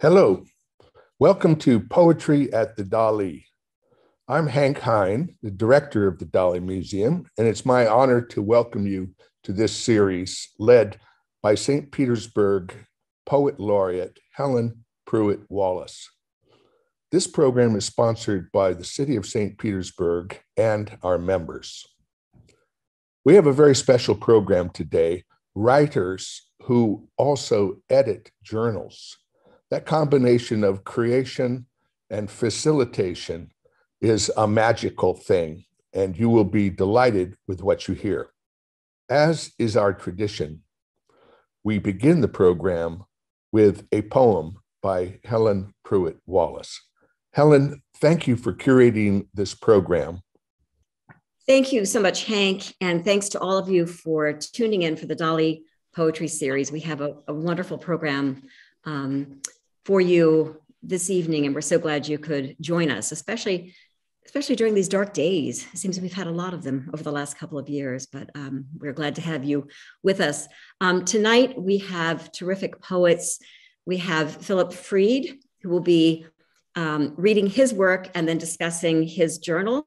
Hello, welcome to Poetry at the Dali. I'm Hank Hine, the director of the Dali Museum, and it's my honor to welcome you to this series led by St. Petersburg Poet Laureate Helen Pruitt Wallace. This program is sponsored by the City of St. Petersburg and our members. We have a very special program today writers who also edit journals that combination of creation and facilitation is a magical thing, and you will be delighted with what you hear. As is our tradition, we begin the program with a poem by Helen Pruitt Wallace. Helen, thank you for curating this program. Thank you so much, Hank, and thanks to all of you for tuning in for the Dali Poetry Series. We have a, a wonderful program um, for you this evening, and we're so glad you could join us, especially especially during these dark days. It seems we've had a lot of them over the last couple of years, but um, we're glad to have you with us. Um, tonight, we have terrific poets. We have Philip Fried, who will be um, reading his work and then discussing his journal,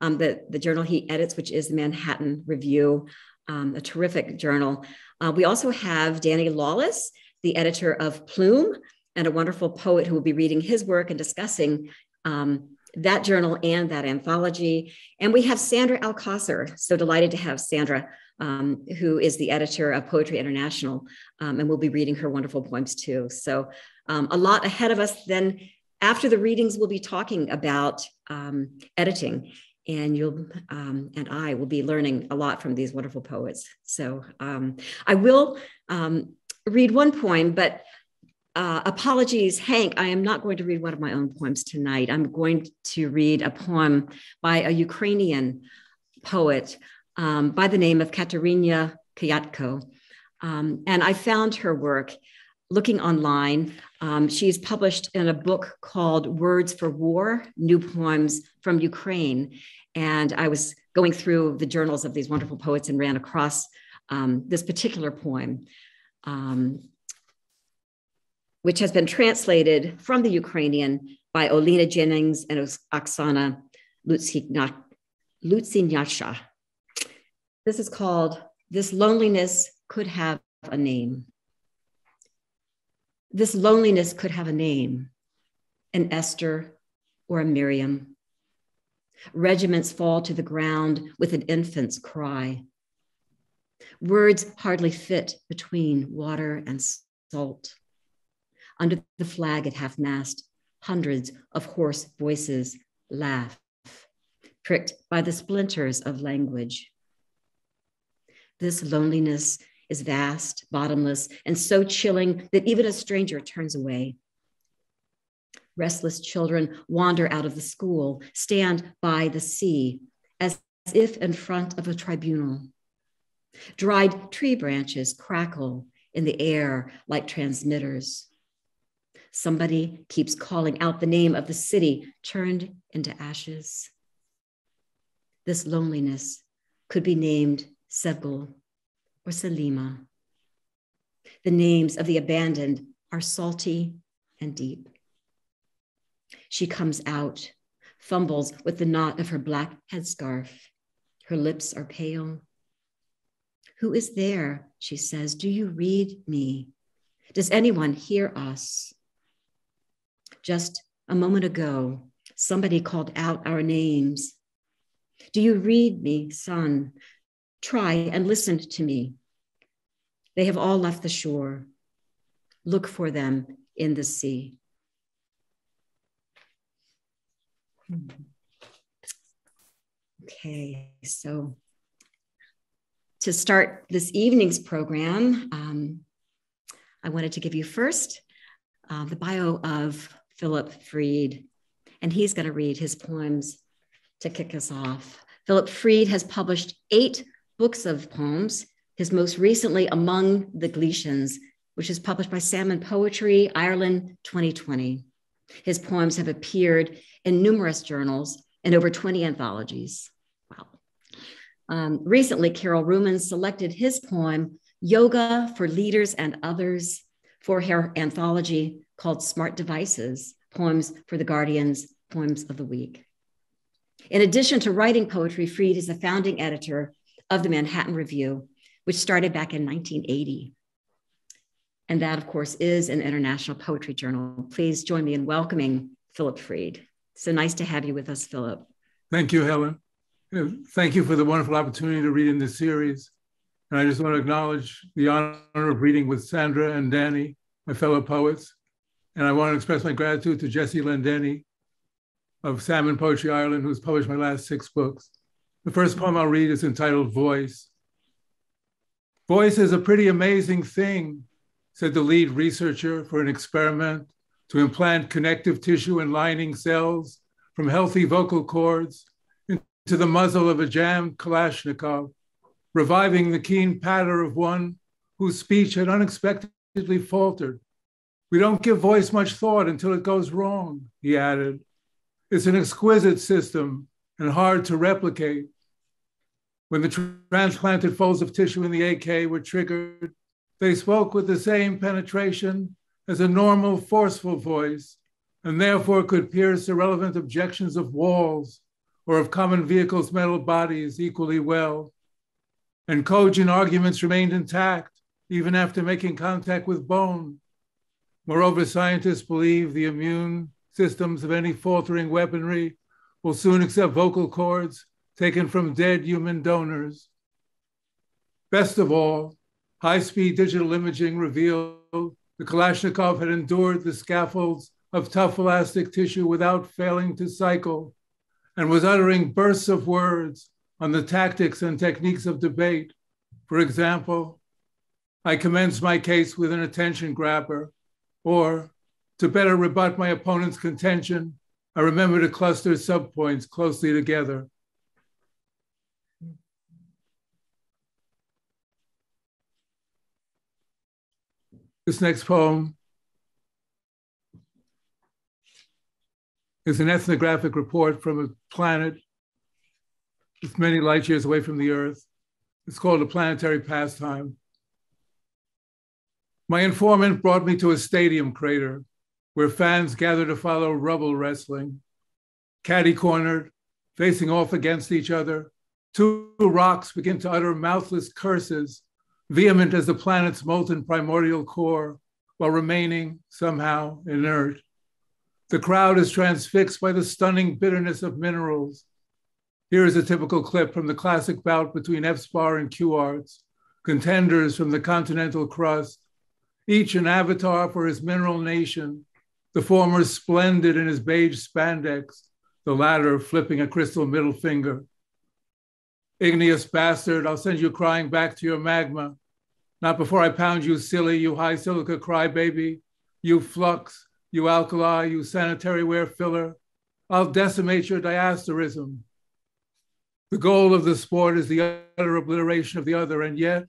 um, the, the journal he edits, which is the Manhattan Review, um, a terrific journal. Uh, we also have Danny Lawless, the editor of Plume, and a wonderful poet who will be reading his work and discussing um, that journal and that anthology. And we have Sandra Alcosser. So delighted to have Sandra, um, who is the editor of Poetry International, um, and we'll be reading her wonderful poems too. So um, a lot ahead of us. Then after the readings, we'll be talking about um, editing. And you'll um, and I will be learning a lot from these wonderful poets. So I will read one poem, but uh, apologies, Hank, I am not going to read one of my own poems tonight. I'm going to read a poem by a Ukrainian poet um, by the name of Katerina Kalytko. Um, and I found her work looking online. Um, she's published in a book called Words for War New Poems from Ukraine. And I was going through the journals of these wonderful poets and ran across um, this particular poem. Um, which has been translated from the Ukrainian by Olena Jennings and Oksana Lutsyshyna. This is called This Loneliness Could Have a Name. This loneliness could have a name, an Esther or a Miriam. Regiments fall to the ground with an infant's cry. Words hardly fit between water and salt. Under the flag at half mast, hundreds of hoarse voices laugh, pricked by the splinters of language. This loneliness is vast, bottomless, and so chilling that even a stranger turns away. Restless children wander out of the school, stand by the sea, as if in front of a tribunal. Dried tree branches crackle in the air like transmitters. Somebody keeps calling out the name of the city turned into ashes. This loneliness could be named Sevgul or Selima. The names of the abandoned are salty and deep. She comes out, fumbles with the knot of her black headscarf. Her lips are pale. Who is there? She says. Do you read me? Does anyone hear us? Just a moment ago, somebody called out our names. Do you read me, son? Try and listen to me. They have all left the shore. Look for them in the sea. Okay, so to start this evening's program, um, I wanted to give you first uh, the bio of Philip Fried, and he's going to read his poems to kick us off. Philip Fried has published eight books of poems, his most recently Among the Gliesians, which is published by Salmon Poetry, Ireland 2020. His poems have appeared in numerous journals and over 20 anthologies. Wow. Um, recently, Carol Rumens selected his poem, Yoga for Leaders and Others, for her anthology called Smart Devices Poems for the Guardians, Poems of the Week. In addition to writing poetry, Fried is the founding editor of the Manhattan Review, which started back in 1980. And that, of course, is an international poetry journal. Please join me in welcoming Philip Fried. So nice to have you with us, Philip. Thank you, Helen. Thank you for the wonderful opportunity to read in this series. And I just want to acknowledge the honor of reading with Sandra and Danny, my fellow poets. And I want to express my gratitude to Jessie Lendennie of Salmon Poetry Ireland, who's published my last six books. The first poem I'll read is entitled Voice. Voice is a pretty amazing thing, said the lead researcher for an experiment to implant connective tissue and lining cells from healthy vocal cords into the muzzle of a jammed Kalashnikov, reviving the keen patter of one whose speech had unexpectedly faltered. We don't give voice much thought until it goes wrong, he added. It's an exquisite system and hard to replicate. When the transplanted folds of tissue in the AK were triggered, they spoke with the same penetration as a normal, forceful voice, and therefore could pierce irrelevant objections of walls or of common vehicles' metal bodies equally well. And cogent arguments remained intact even after making contact with bone. Moreover, scientists believe the immune systems of any faltering weaponry will soon accept vocal cords taken from dead human donors. Best of all, high speed digital imaging revealed the Kalashnikov had endured the scaffolds of tough elastic tissue without failing to cycle and was uttering bursts of words on the tactics and techniques of debate. For example, I commence my case with an attention grabber, or to better rebut my opponent's contention, I remember to cluster subpoints closely together. This next poem is an ethnographic report from a planet that's many light years away from the Earth. It's called a planetary pastime. My informant brought me to a stadium crater where fans gather to follow rubble wrestling. Caddy cornered, facing off against each other, two rocks begin to utter mouthless curses vehement as the planet's molten primordial core, while remaining somehow inert. The crowd is transfixed by the stunning bitterness of minerals. Here is a typical clip from the classic bout between Feldspar and Quartz, contenders from the continental crust, each an avatar for his mineral nation, the former splendid in his beige spandex, the latter flipping a crystal middle finger. Igneous bastard, I'll send you crying back to your magma. Not before I pound you silly, you high silica crybaby, you flux, you alkali, you sanitary ware filler. I'll decimate your diasterism. The goal of the sport is the utter obliteration of the other, and yet,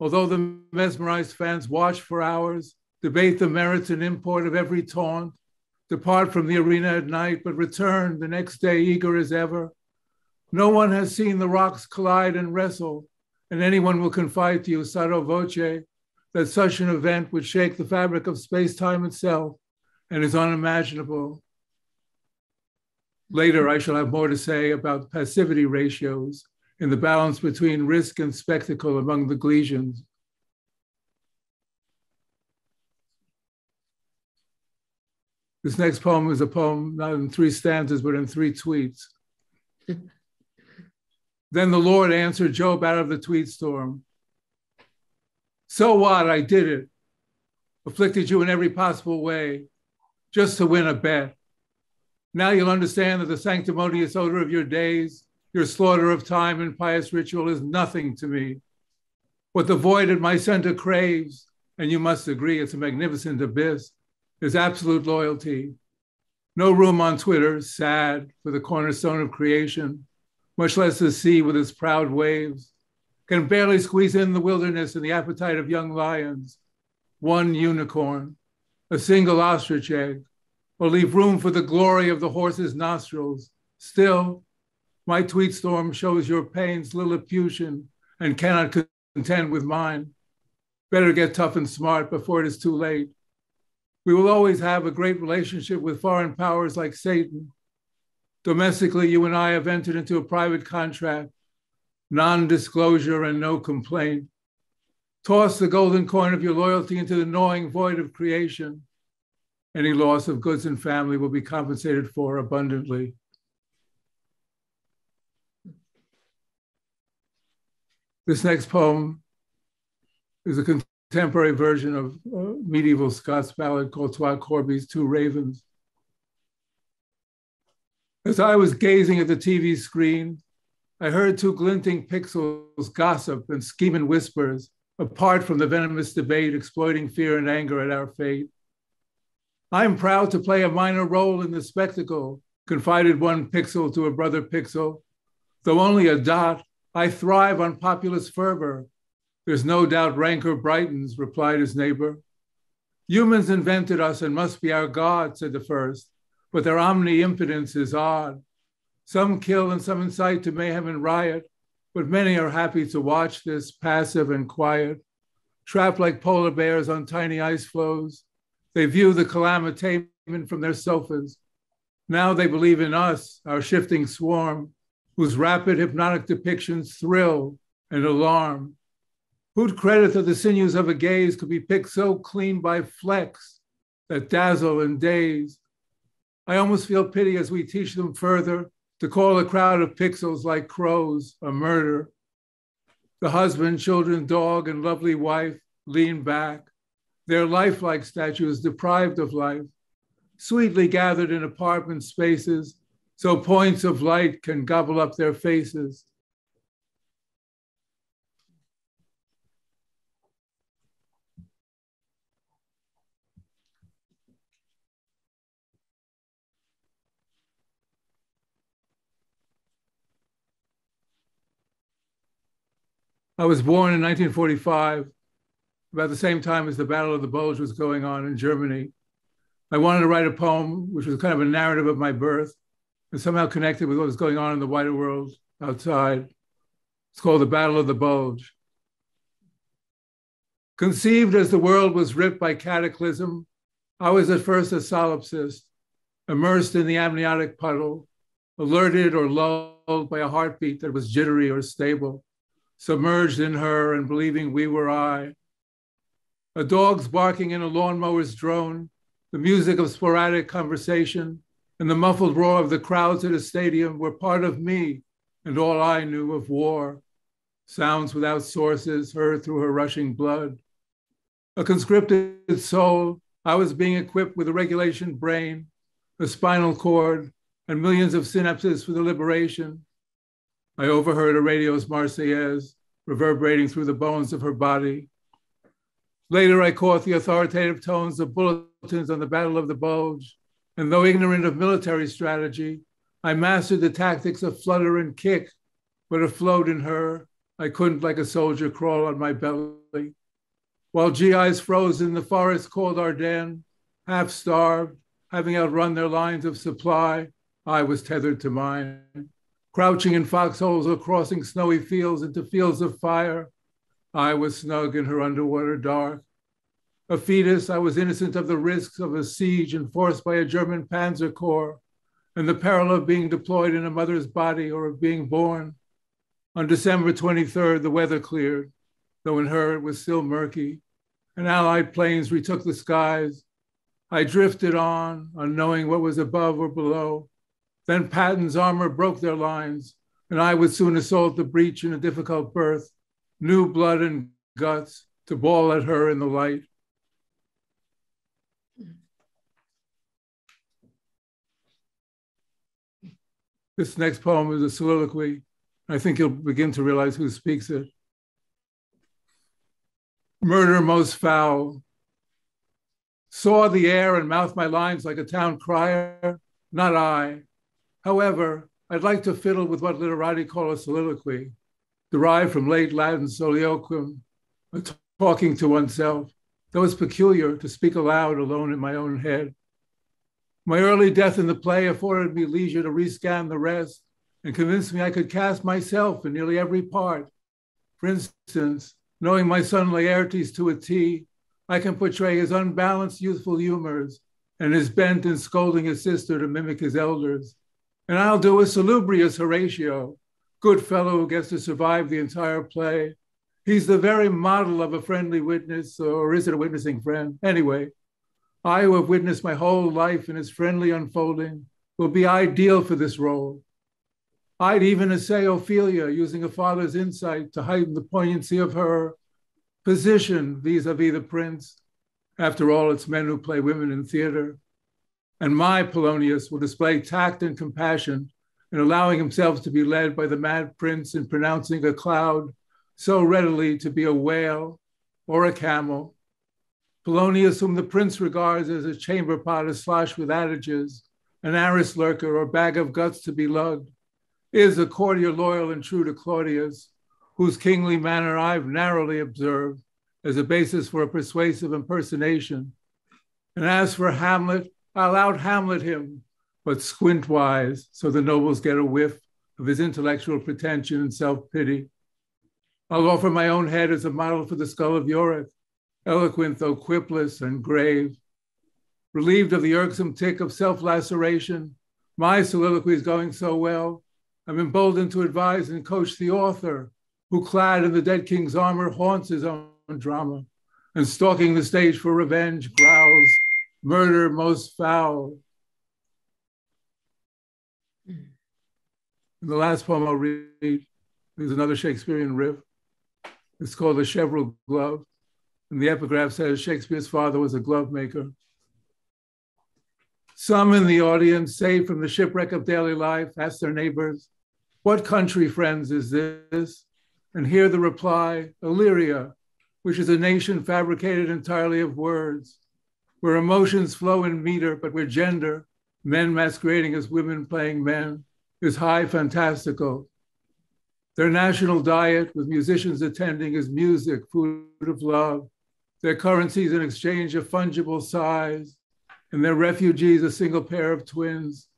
although the mesmerized fans watch for hours, debate the merits and import of every taunt, depart from the arena at night, but return the next day eager as ever, no one has seen the rocks collide and wrestle, and anyone will confide to you, sotto voce, that such an event would shake the fabric of space time itself and is unimaginable. Later, I shall have more to say about passivity ratios and the balance between risk and spectacle among the Gliesians. This next poem is a poem not in three stanzas, but in three tweets. then the Lord answered Job out of the tweet storm. So what? I did it. Afflicted you in every possible way, just to win a bet. Now you'll understand that the sanctimonious odor of your days, your slaughter of time and pious ritual is nothing to me. What the void at my center craves, and you must agree it's a magnificent abyss, is absolute loyalty. No room on Twitter, sad for the cornerstone of creation, much less the sea with its proud waves, can barely squeeze in the wilderness and the appetite of young lions, one unicorn, a single ostrich egg, or leave room for the glory of the horse's nostrils. Still, my tweet storm shows your pains Lilliputian and cannot contend with mine. Better get tough and smart before it is too late. We will always have a great relationship with foreign powers like Satan. Domestically, you and I have entered into a private contract, non disclosure and no complaint. Toss the golden coin of your loyalty into the gnawing void of creation. Any loss of goods and family will be compensated for abundantly. This next poem is a contemporary version of a medieval Scots ballad called Twa Corbies Two Ravens. As I was gazing at the TV screen, I heard two glinting pixels gossip and scheme in whispers apart from the venomous debate exploiting fear and anger at our fate. I am proud to play a minor role in the spectacle, confided one pixel to a brother pixel. Though only a dot, I thrive on populist fervor. There's no doubt rancor brightens, replied his neighbor. Humans invented us and must be our God, said the first, but their omni impotence is odd. Some kill and some incite to mayhem and riot, but many are happy to watch this passive and quiet. Trapped like polar bears on tiny ice floes, they view the calamity from their sofas. Now they believe in us, our shifting swarm, whose rapid hypnotic depictions thrill and alarm. Who'd credit that the sinews of a gaze could be picked so clean by flecks that dazzle and daze? I almost feel pity as we teach them further to call a crowd of pixels like crows a murder. The husband, children, dog, and lovely wife lean back, their lifelike statues deprived of life, sweetly gathered in apartment spaces so points of light can gobble up their faces. I was born in 1945, about the same time as the Battle of the Bulge was going on in Germany. I wanted to write a poem, which was kind of a narrative of my birth and somehow connected with what was going on in the wider world outside. It's called The Battle of the Bulge. Conceived as the world was ripped by cataclysm, I was at first a solipsist, immersed in the amniotic puddle, alerted or lulled by a heartbeat that was jittery or stable submerged in her and believing we were I. A dog's barking in a lawnmower's drone, the music of sporadic conversation, and the muffled roar of the crowds at a stadium were part of me and all I knew of war. Sounds without sources heard through her rushing blood. A conscripted soul, I was being equipped with a regulation brain, a spinal cord, and millions of synapses for the liberation I overheard a radio's Marseillaise reverberating through the bones of her body. Later, I caught the authoritative tones of bulletins on the Battle of the Bulge, and though ignorant of military strategy, I mastered the tactics of flutter and kick, but afloat in her, I couldn't, like a soldier, crawl on my belly. While GIs froze in the forest called Ardennes, half starved, having outrun their lines of supply, I was tethered to mine crouching in foxholes or crossing snowy fields into fields of fire. I was snug in her underwater dark. A fetus, I was innocent of the risks of a siege enforced by a German panzer corps and the peril of being deployed in a mother's body or of being born. On December 23rd, the weather cleared, though in her it was still murky, and Allied planes retook the skies. I drifted on, unknowing what was above or below, then Patton's armor broke their lines, and I would soon assault the breach in a difficult berth, new blood and guts to bawl at her in the light. This next poem is a soliloquy. I think you'll begin to realize who speaks it. Murder most foul. Saw the air and mouthed my lines like a town crier, not I. However, I'd like to fiddle with what literati call a soliloquy, derived from late Latin soliloquium, talking to oneself, though it's peculiar to speak aloud alone in my own head. My early death in the play afforded me leisure to rescan the rest and convinced me I could cast myself in nearly every part. For instance, Knowing my son Laertes to a T, I can portray his unbalanced youthful humors and his bent in scolding his sister to mimic his elders. And I'll do a salubrious Horatio, good fellow who gets to survive the entire play. He's the very model of a friendly witness, or is it a witnessing friend? Anyway, I who have witnessed my whole life in its friendly unfolding will be ideal for this role. I'd even essay Ophelia using a father's insight to heighten the poignancy of her position vis-a-vis the prince. After all, it's men who play women in theater. And my Polonius will display tact and compassion in allowing himself to be led by the mad prince in pronouncing a cloud so readily to be a whale or a camel. Polonius, whom the prince regards as a chamber pot sloshed with adages, an arras lurker or bag of guts to be lugged, is a courtier loyal and true to Claudius, whose kingly manner I've narrowly observed as a basis for a persuasive impersonation. And as for Hamlet, I'll out Hamlet him, but squint wise, so the nobles get a whiff of his intellectual pretension and self pity. I'll offer my own head as a model for the skull of Yorick, eloquent though quipless and grave. Relieved of the irksome tick of self laceration, my soliloquy is going so well, I'm emboldened to advise and coach the author, who, clad in the dead king's armor, haunts his own drama, and stalking the stage for revenge, growls, murder most foul. The last poem I'll read is another Shakespearean riff. It's called The Cheverel Glove. And the epigraph says Shakespeare's father was a glove maker. Some in the audience, saved from the shipwreck of daily life, ask their neighbors, what country, friends, is this? And hear the reply, Illyria, which is a nation fabricated entirely of words, where emotions flow in meter, but where gender, men masquerading as women playing men, is high fantastical. Their national diet, with musicians attending, is music, food of love. Their currency is an exchange of fungible size, and their refugees a single pair of twins.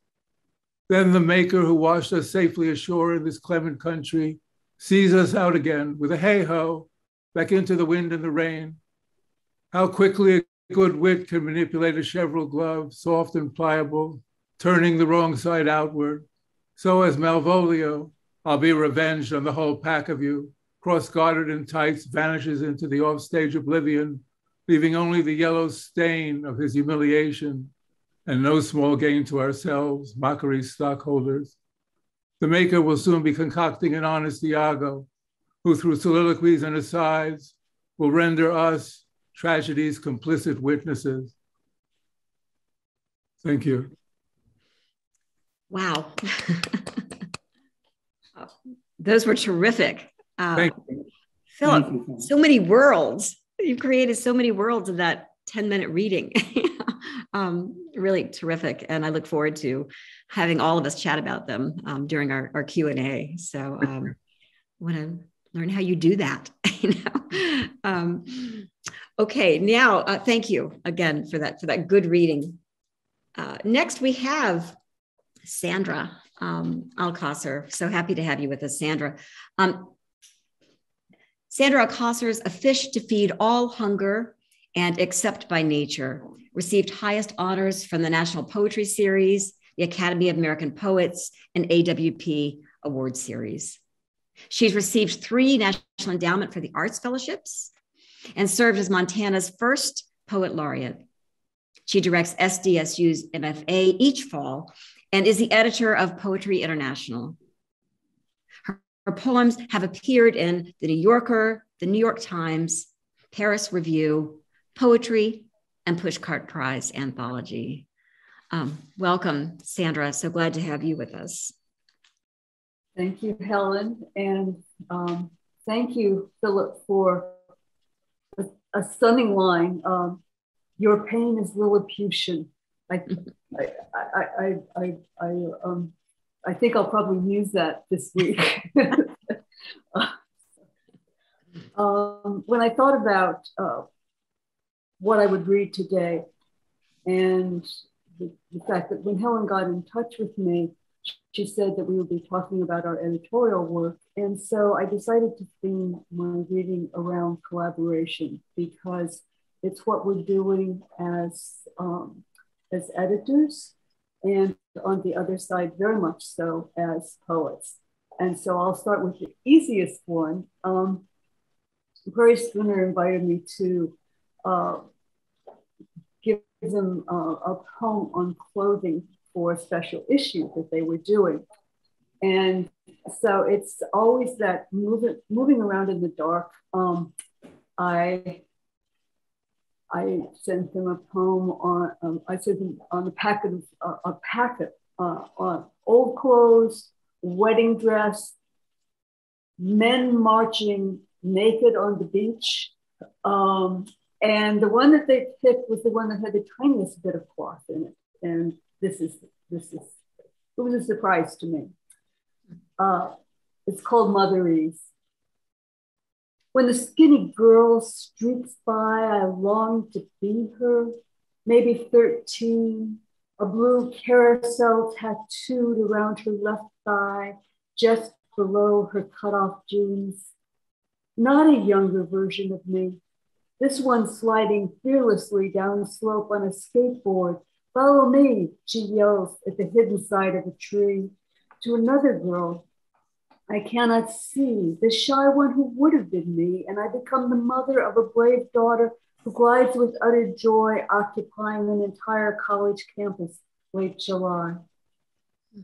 Then the Maker who washed us safely ashore in this clement country sees us out again with a hey ho, back into the wind and the rain. How quickly a good wit can manipulate a cheverel glove, soft and pliable, turning the wrong side outward. So as Malvolio, I'll be revenged on the whole pack of you. Cross gartered in tights, vanishes into the offstage oblivion, leaving only the yellow stain of his humiliation and no small gain to ourselves, mockery stockholders. The maker will soon be concocting an honest Iago, who through soliloquies and asides will render us tragedy's complicit witnesses. Thank you. Wow. Those were terrific. Uh, Thank you. Philip, so many worlds. You've created so many worlds in that 10 minute reading. um, really terrific. And I look forward to having all of us chat about them um, during our, our Q&A. So um, I want to learn how you do that. you know? Um, okay, now uh, thank you again for that, for that good reading. Uh, next we have Sandra um, Alcosser. So happy to have you with us, Sandra. Um, Sandra Alcosser's A Fish to Feed All Hunger and Except by Nature received highest honors from the National Poetry Series, the Academy of American Poets, and AWP Award Series. She's received three National Endowment for the Arts Fellowships and served as Montana's first poet laureate. She directs SDSU's MFA each fall and is the editor of Poetry International. Her, her poems have appeared in The New Yorker, The New York Times, Paris Review, Poetry, and Pushcart Prize anthology. Um, welcome, Sandra. So glad to have you with us. Thank you, Helen. And um, thank you, Philip, for a, a stunning line. Um, Your pain is Lilliputian. I, I, I, I, I, I, um, I think I'll probably use that this week. um, when I thought about uh, what I would read today. And the, the, fact that when Helen got in touch with me, she said that we would be talking about our editorial work. And so I decided to theme my reading around collaboration because it's what we're doing as, um, as editors and on the other side, very much so as poets. And so I'll start with the easiest one. Um, Prairie Schooner invited me to uh, give them a poem on clothing for a special issue that they were doing. And so it's always that moving, moving around in the dark. Um, I I sent them a poem on, um, I sent them on a packet of, uh, a packet uh, on old clothes, wedding dress, men marching naked on the beach. Um, and the one that they picked was the one that had the tiniest bit of cloth in it. And this is, this is, it was a surprise to me. Uh, it's called Motherese. When the skinny girl streaks by, I long to be her, maybe 13, a blue carousel tattooed around her left thigh, just below her cutoff jeans. Not a younger version of me. This one sliding fearlessly down slope on a skateboard. Follow me, she yells at the hidden side of a tree. To another girl I cannot see the shy one who would have been me, and I become the mother of a brave daughter who glides with utter joy, occupying an entire college campus late July.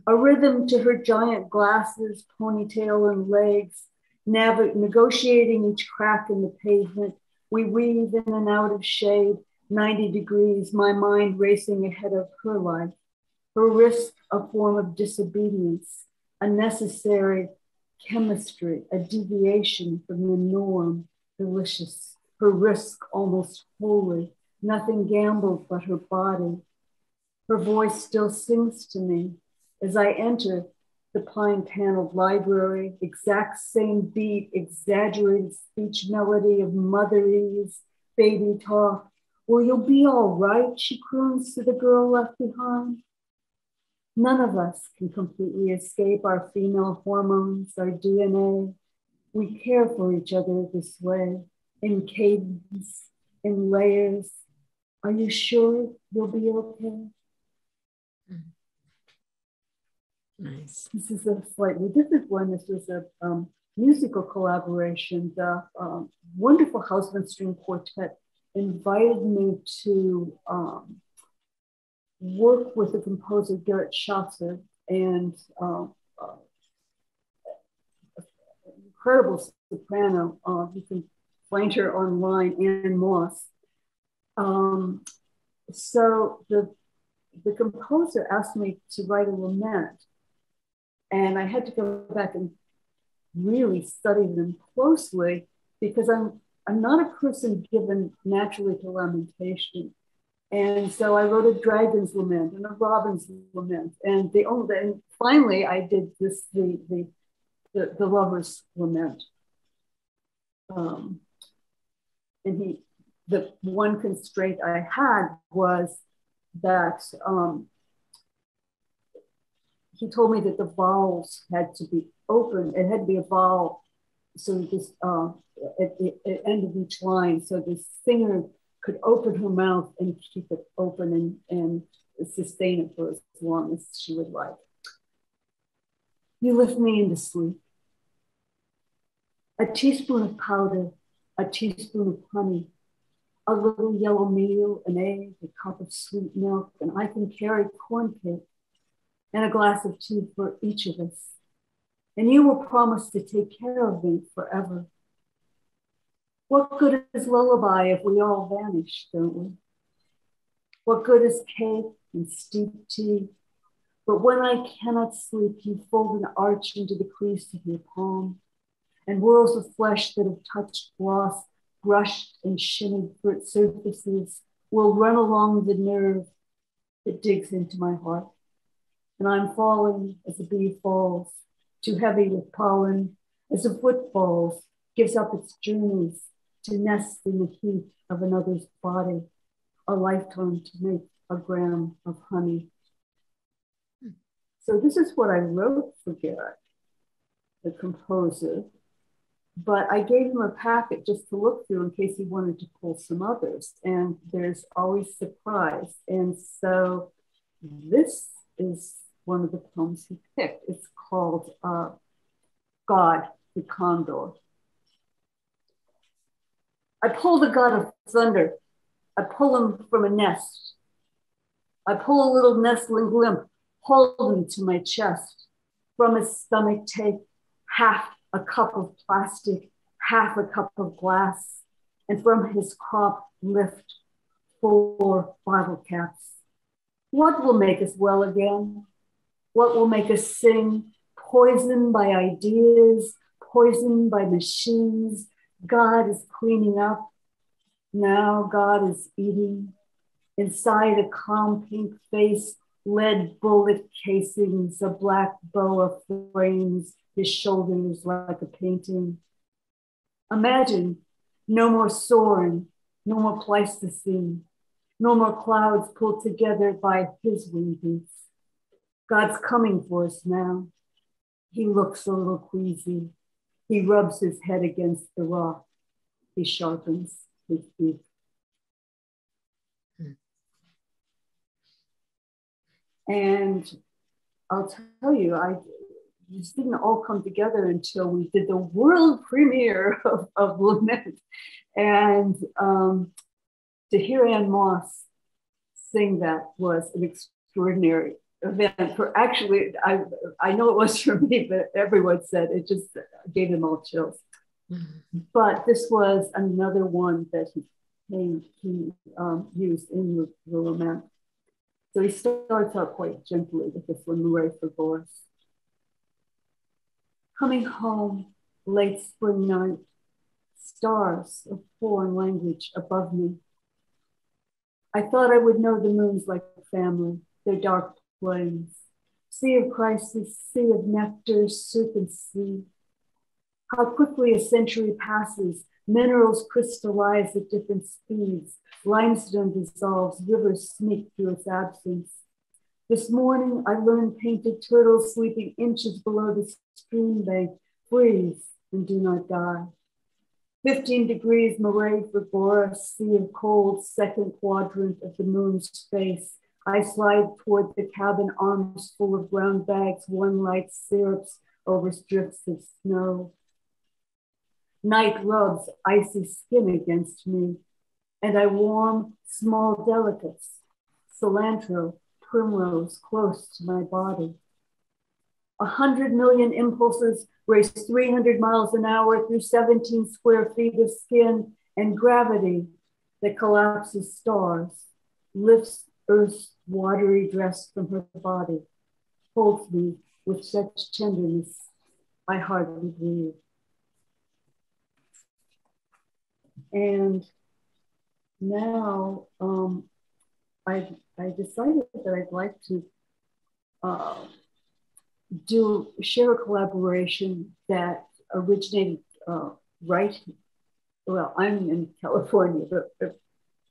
A rhythm to her giant glasses, ponytail, and legs, nav- negotiating each crack in the pavement. We weave in and out of shade, 90 degrees, my mind racing ahead of her life. Her risk, a form of disobedience, a necessary chemistry, a deviation from the norm, delicious, her risk almost holy, nothing gambled but her body. Her voice still sings to me as I enter the pine paneled library, exact same beat, exaggerated speech melody of motherese, baby talk. Well, you'll be all right, she croons to the girl left behind. None of us can completely escape our female hormones, our DNA. We care for each other this way, in cadence, in layers. Are you sure you'll be okay? Nice. This is a slightly different one. This was a um, musical collaboration. The um, wonderful Hausmann String Quartet invited me to um, work with the composer Garrett Shatzer and uh, uh, incredible soprano. Uh, you can find her online, Ann Moss. Um, so the the composer asked me to write a lament, and I had to go back and really study them closely because I'm I'm not a person given naturally to lamentation. And so I wrote a dragon's lament and a robin's lament. And the only and finally I did this the the the, the lover's lament. Um, and he the one constraint I had was that um, he told me that the vowels had to be open. It had to be a vowel. So this uh, at the end of each line, so the singer could open her mouth and keep it open and, and sustain it for as long as she would like. You lift me into sleep. A teaspoon of powder, a teaspoon of honey, a little yellow meal, an egg, a cup of sweet milk, and I can carry corn cake and a glass of tea for each of us. And you will promise to take care of me forever. What good is lullaby if we all vanish, don't we? What good is cake and steep tea? But when I cannot sleep, you fold an arch into the crease of your palm, and whirls of flesh that have touched gloss, brushed and shimmered for its surfaces, will run along the nerve that digs into my heart. And I'm falling as a bee falls, too heavy with pollen, as a foot falls, gives up its journeys, to nest in the heat of another's body, a lifetime to make a gram of honey. So this is what I wrote for Garrett, the composer. But I gave him a packet just to look through in case he wanted to pull some others. And there's always surprise. And so this is one of the poems he picked. It's called uh, God, the Condor. I pull the God of thunder. I pull him from a nest. I pull a little nestling limp, hold him to my chest. From his stomach, take half a cup of plastic, half a cup of glass, and from his crop, lift four bottle caps. What will make us well again? What will make us sing? Poisoned by ideas, poisoned by machines. God is cleaning up. Now God is eating. Inside a calm pink face, lead bullet casings, a black boa frames his shoulders like a painting. Imagine no more soaring, no more Pleistocene, no more clouds pulled together by his wing beats. God's coming for us now. He looks a little queasy. He rubs his head against the rock. He sharpens his teeth. And I'll tell you, I this didn't all come together until we did the world premiere of, of Lament. And um, to hear Ann Moss sing that was an extraordinary event for actually, I, I know it was for me, but everyone said it just gave them all chills. Mm-hmm. But this was another one that he, he, he um, used in the, the lament. So he starts out quite gently with this one, Murray for Boris. Coming home, late spring night, stars of foreign language above me. I thought I would know the moons like family, their dark plains, sea of crisis, sea of nectar, serpent sea. How quickly a century passes, minerals crystallize at different speeds, Limestone dissolves, rivers sneak through its absence. This morning, I learned painted turtles sleeping inches below the stream bank freeze and do not die. 15 degrees Murray for sea of cold, second quadrant of the moon's face. I slide toward the cabin, arms full of brown bags, one light syrups over strips of snow. Night rubs icy skin against me and I warm small delicates, cilantro, primrose close to my body. A hundred million impulses race 300 miles an hour through 17 square feet of skin and gravity that collapses stars, lifts Earth's watery dress from her body, holds me with such tenderness I hardly breathe. And now um, I, I decided that I'd like to uh, do share a collaboration that originated uh, right. Well, I'm in California, but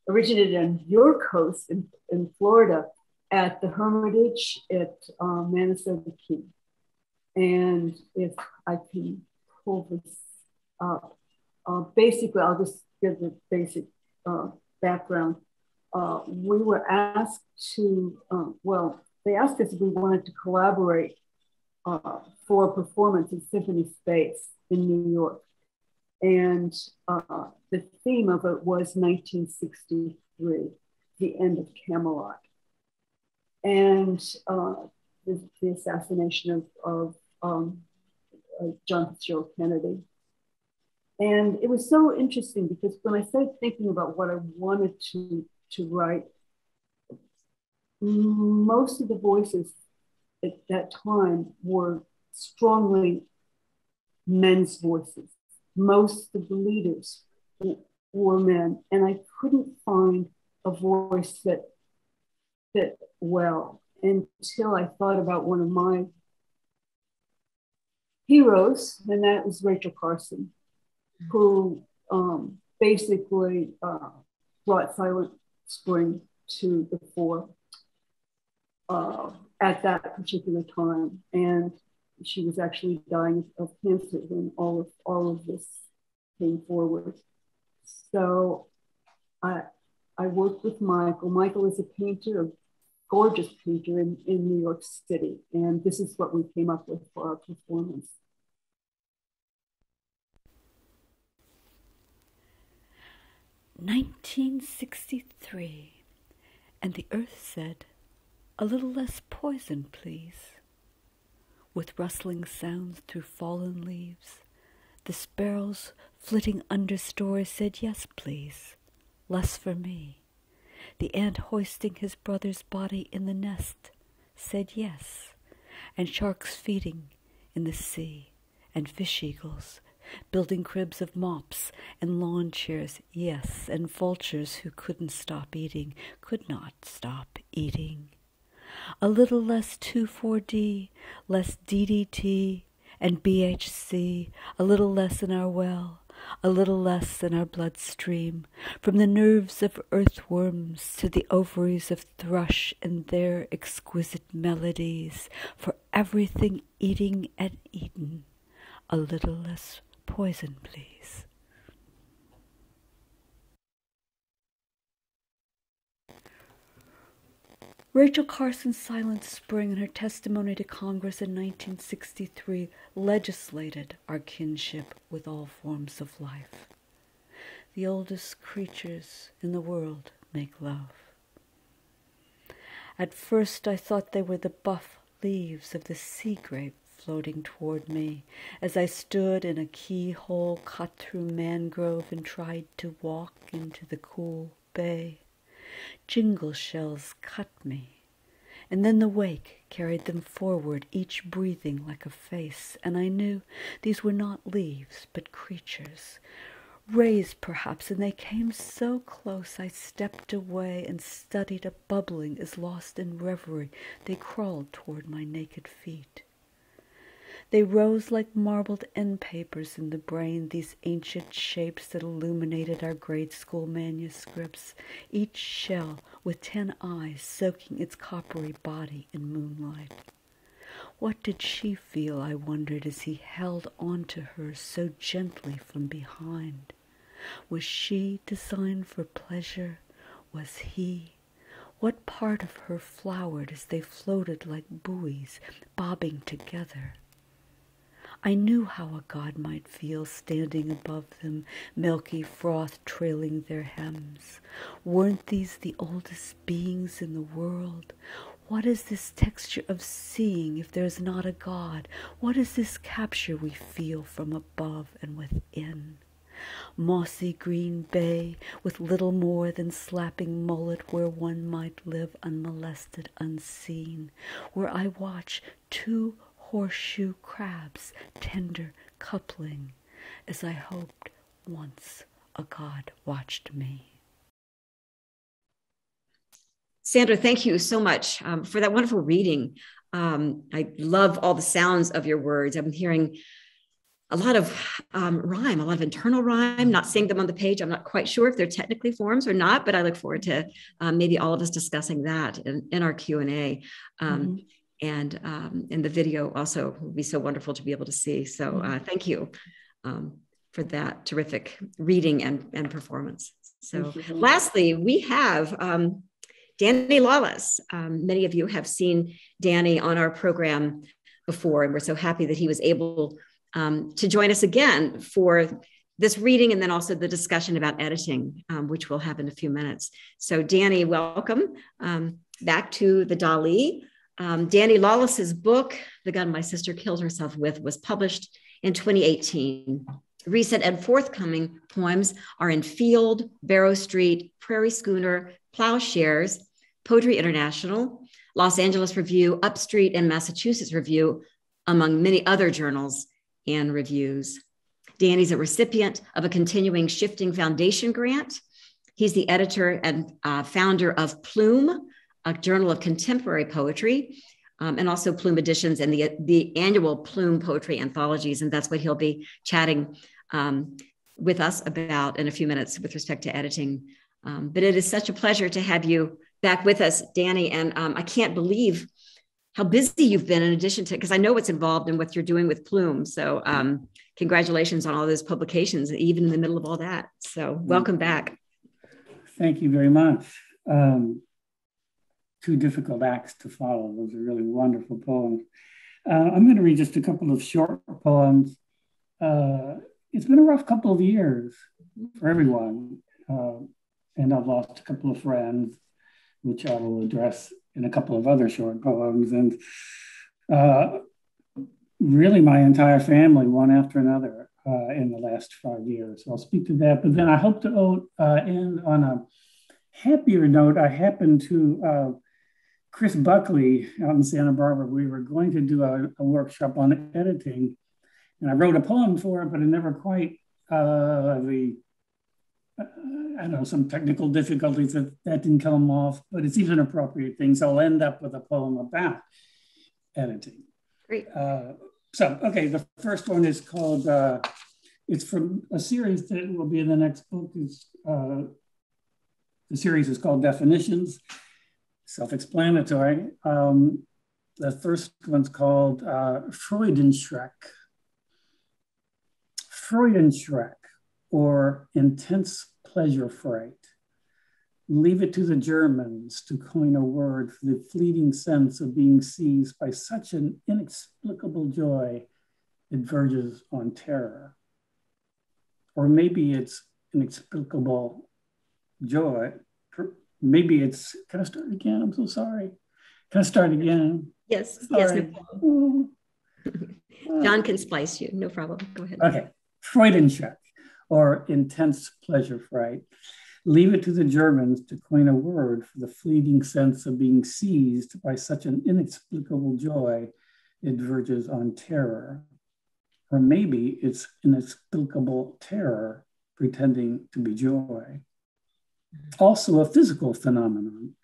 originated on your coast in, in Florida at the Hermitage at um, Manasota Key. And if I can pull this up, uh, basically, I'll just give the basic uh, background, uh, we were asked to, uh, well, they asked us if we wanted to collaborate uh, for a performance in Symphony Space in New York. And uh, the theme of it was 1963, the end of Camelot. And uh, the, the, assassination of, of um, John Fitzgerald Kennedy. And it was so interesting because when I started thinking about what I wanted to, to write, most of the voices at that time were strongly men's voices. Most of the leaders were men, and I couldn't find a voice that fit well until I thought about one of my heroes, and that was Rachel Carson who um, basically uh, brought Silent Spring to the fore. uh, at that particular time. And she was actually dying of cancer when all of all of this came forward. So I I worked with Michael. Michael is a painter, a gorgeous painter in, in New York City. And this is what we came up with for our performance. Nineteen sixty three, and the earth said, A little less poison, please with rustling sounds through fallen leaves. The sparrows flitting under stores said, Yes, please, less for me. The ant hoisting his brother's body in the nest said, Yes. And sharks feeding in the sea, and fish eagles building cribs of mops and lawn chairs, yes, and vultures who couldn't stop eating, could not stop eating a little less 2,4-D, less DDT and BHC, a little less in our well, a little less in our bloodstream, from the nerves of earthworms to the ovaries of thrush and their exquisite melodies, for everything eating and eaten, a little less poison, please. Rachel Carson's Silent Spring in her testimony to Congress in 1963 legislated our kinship with all forms of life. The oldest creatures in the world make love. At first I thought they were the buff leaves of the sea grape floating toward me as I stood in a keyhole cut through mangrove and tried to walk into the cool bay. Jingle shells cut me, and then the wake carried them forward, each breathing like a face, and I knew these were not leaves, but creatures. Rays, perhaps, and they came so close I stepped away and studied a bubbling as lost in reverie they crawled toward my naked feet. They rose like marbled end papers in the brain, these ancient shapes that illuminated our grade school manuscripts, each shell with ten eyes soaking its coppery body in moonlight. What did she feel, I wondered, as he held on to her so gently from behind? Was she designed for pleasure? Was he? What part of her flowered as they floated like buoys, bobbing together? I knew how a god might feel standing above them, milky froth trailing their hems. Weren't these the oldest beings in the world? What is this texture of seeing if there is not a God? What is this capture we feel from above and within? Mossy green bay with little more than slapping mullet where one might live unmolested, unseen, where I watch two horseshoe crabs, tender coupling, as I hoped once a god watched me. Sandra, thank you so much um, for that wonderful reading. Um, I love all the sounds of your words. I'm hearing a lot of um, rhyme, a lot of internal rhyme, not seeing them on the page. I'm not quite sure if they're technically forms or not, but I look forward to um, maybe all of us discussing that in, in our Q&A. Um, mm-hmm and um, and the video also will be so wonderful to be able to see. So uh, mm-hmm. thank you um, for that terrific reading and, and performance. So lastly, we have um, Danny Lawless. Um, many of you have seen Danny on our program before, and we're so happy that he was able um, to join us again for this reading and then also the discussion about editing, um, which we'll have in a few minutes. So Danny, welcome back to the Dali. Um, Danny Lawless's book, The Gun My Sister Killed Herself With, was published in 2018. Recent and forthcoming poems are in Field, Barrow Street, Prairie Schooner, Ploughshares, Poetry International, Los Angeles Review, Upstreet, and Massachusetts Review, among many other journals and reviews. Danny's a recipient of a continuing Shifting Foundation grant. He's the editor and uh, founder of Plume, a journal of contemporary poetry, um, and also Plume Editions and the, the annual Plume Poetry Anthologies. And that's what he'll be chatting um, with us about in a few minutes with respect to editing. Um, but it is such a pleasure to have you back with us, Danny. And um, I can't believe how busy you've been in addition to, because I know what's involved in what you're doing with Plume. So um, congratulations on all those publications, even in the middle of all that. So welcome back. Thank you very much. Um, two difficult acts to follow. Those are really wonderful poems. Uh, I'm going to read just a couple of short poems. Uh, it's been a rough couple of years for everyone. Uh, and I've lost a couple of friends, which I will address in a couple of other short poems. And uh, really, my entire family, one after another, uh, in the last five years. So I'll speak to that. But then I hope to uh, end on a happier note. I happened to. Chris Buckley out in Santa Barbara, we were going to do a, a workshop on editing, and I wrote a poem for it, but it never quite uh, the uh, I don't know, some technical difficulties that, that didn't come off, but it's an appropriate thing. So I'll end up with a poem about editing. Great. Uh, so, okay, the first one is called, uh, it's from a series that will be in the next book. Is uh, The series is called Definitions, self-explanatory. Um, the first one's called uh, Freudenschreck. Freudenschreck or intense pleasure fright. Leave it to the Germans to coin a word for the fleeting sense of being seized by such an inexplicable joy it verges on terror. Or maybe it's inexplicable joy. Maybe it's, can I start again? I'm so sorry. Can I start again? Yes, sorry. yes, no John can splice you, no problem. Go ahead. Okay. Freudenschreck or intense pleasure fright. Leave it to the Germans to coin a word for the fleeting sense of being seized by such an inexplicable joy it verges on terror. Or maybe it's inexplicable terror pretending to be joy. Also, a physical phenomenon.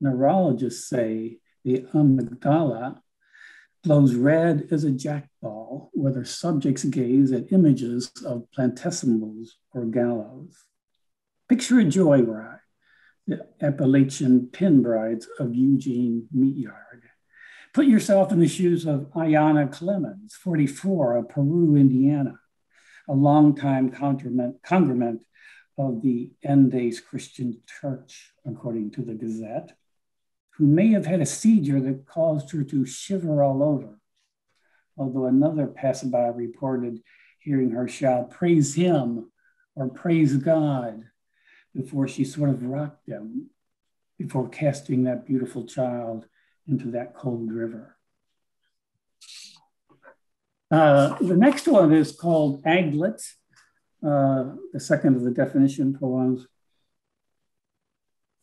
Neurologists say the amygdala glows red as a jackball, whether subjects gaze at images of planetesimals or gallows. Picture a joyride, the Appalachian pin brides of Eugene Meatyard. Put yourself in the shoes of Ayana Clemens, 44, of Peru, Indiana, a longtime congregant of the Endes Christian Church, according to the Gazette who may have had a seizure that caused her to shiver all over. Although another passerby reported hearing her shout, Praise Him or Praise God, before she sort of rocked him, before casting that beautiful child into that cold river. Uh, the next one is called Aglet, uh, the second of the definition poems.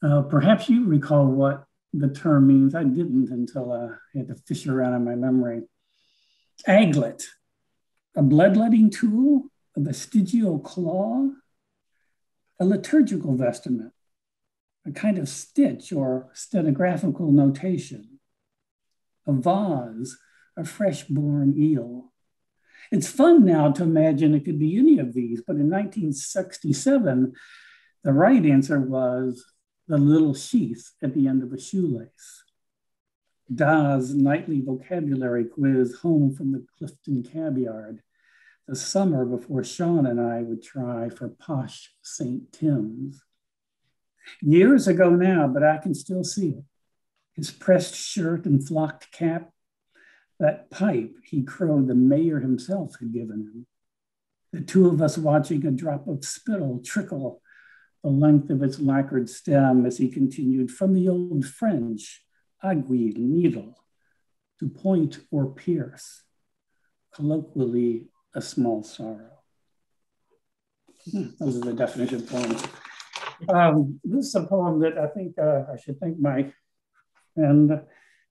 Uh, perhaps you recall what the term means. I didn't until uh, I had to fish around in my memory. Aglet, a bloodletting tool, a vestigial claw, a liturgical vestment, a kind of stitch or stenographical notation, a vase, a fresh-born eel. It's fun now to imagine it could be any of these, but in 1967, the right answer was the little sheath at the end of a shoelace. Da's nightly vocabulary quiz home from the Clifton Cab Yard, the summer before Sean and I would try for posh St. Tim's. Years ago now, but I can still see it. His pressed shirt and flocked cap, that pipe he crowed the mayor himself had given him. The two of us watching a drop of spittle trickle the length of its lacquered stem as he continued from the old French, aiguille, needle, to point or pierce, colloquially, a small sorrow. Hmm, those are the definition poems. Um, this is a poem that I think uh, I should thank my friend,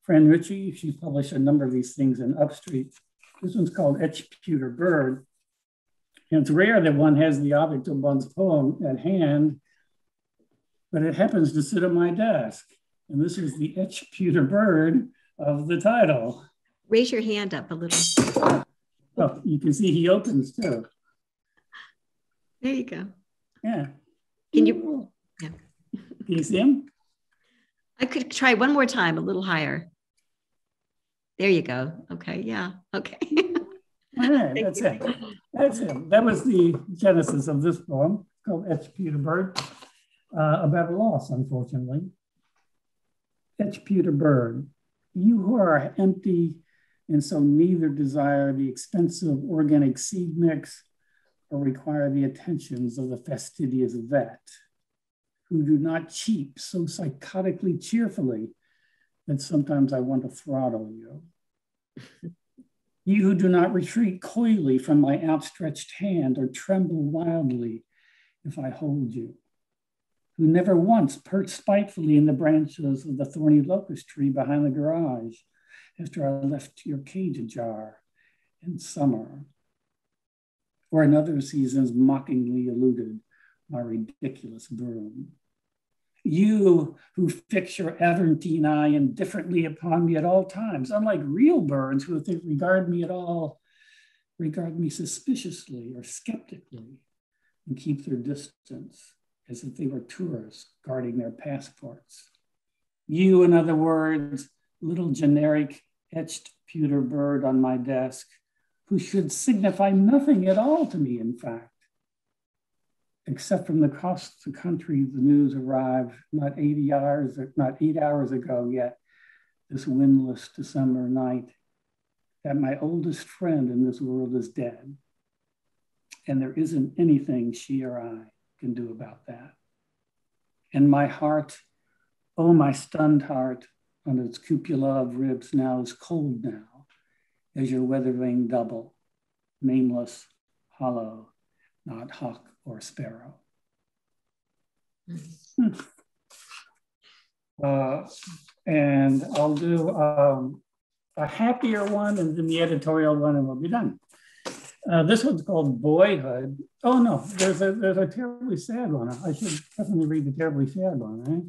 Fran Ritchie. she published a number of these things in Upstreet. This one's called Etch Pewter Bird. And it's rare that one has the object of one's poem at hand but it happens to sit at my desk. And this is the etch pewter bird of the title. Raise your hand up a little. Oh, you can see he opens too. There you go. Yeah. Can you? Yeah. Can you see him? I could try one more time, a little higher. There you go. Okay. Yeah. Okay. All right, that's it. That's it. That was the genesis of this poem called Etch Pewter Bird, uh, about a loss, unfortunately. Etch Pewter Bird, you who are empty and so neither desire the expensive organic seed mix or require the attentions of the fastidious vet, who do not cheep so psychotically cheerfully that sometimes I want to throttle you. you who do not retreat coyly from my outstretched hand or tremble wildly if I hold you, who never once perched spitefully in the branches of the thorny locust tree behind the garage after I left your cage ajar in summer, or in other seasons mockingly eluded my ridiculous broom. You who fix your Aventine eye indifferently upon me at all times, unlike real birds who think regard me at all, regard me suspiciously or skeptically and keep their distance as if they were tourists guarding their passports. You, in other words, little generic etched pewter bird on my desk, who should signify nothing at all to me, in fact. Except from the across the country, the news arrived not 80 hours, not eight hours ago yet, this windless December night, that my oldest friend in this world is dead. And there isn't anything she or I can do about that. And my heart, oh, my stunned heart, on its cupola of ribs now is cold now, as your weather vane double, nameless, hollow, not hawk or sparrow. Mm-hmm. Uh, and I'll do um, a happier one and then the editorial one, and we'll be done. Uh, this one's called Boyhood. Oh no, there's a there's a terribly sad one. I should definitely read the terribly sad one, right?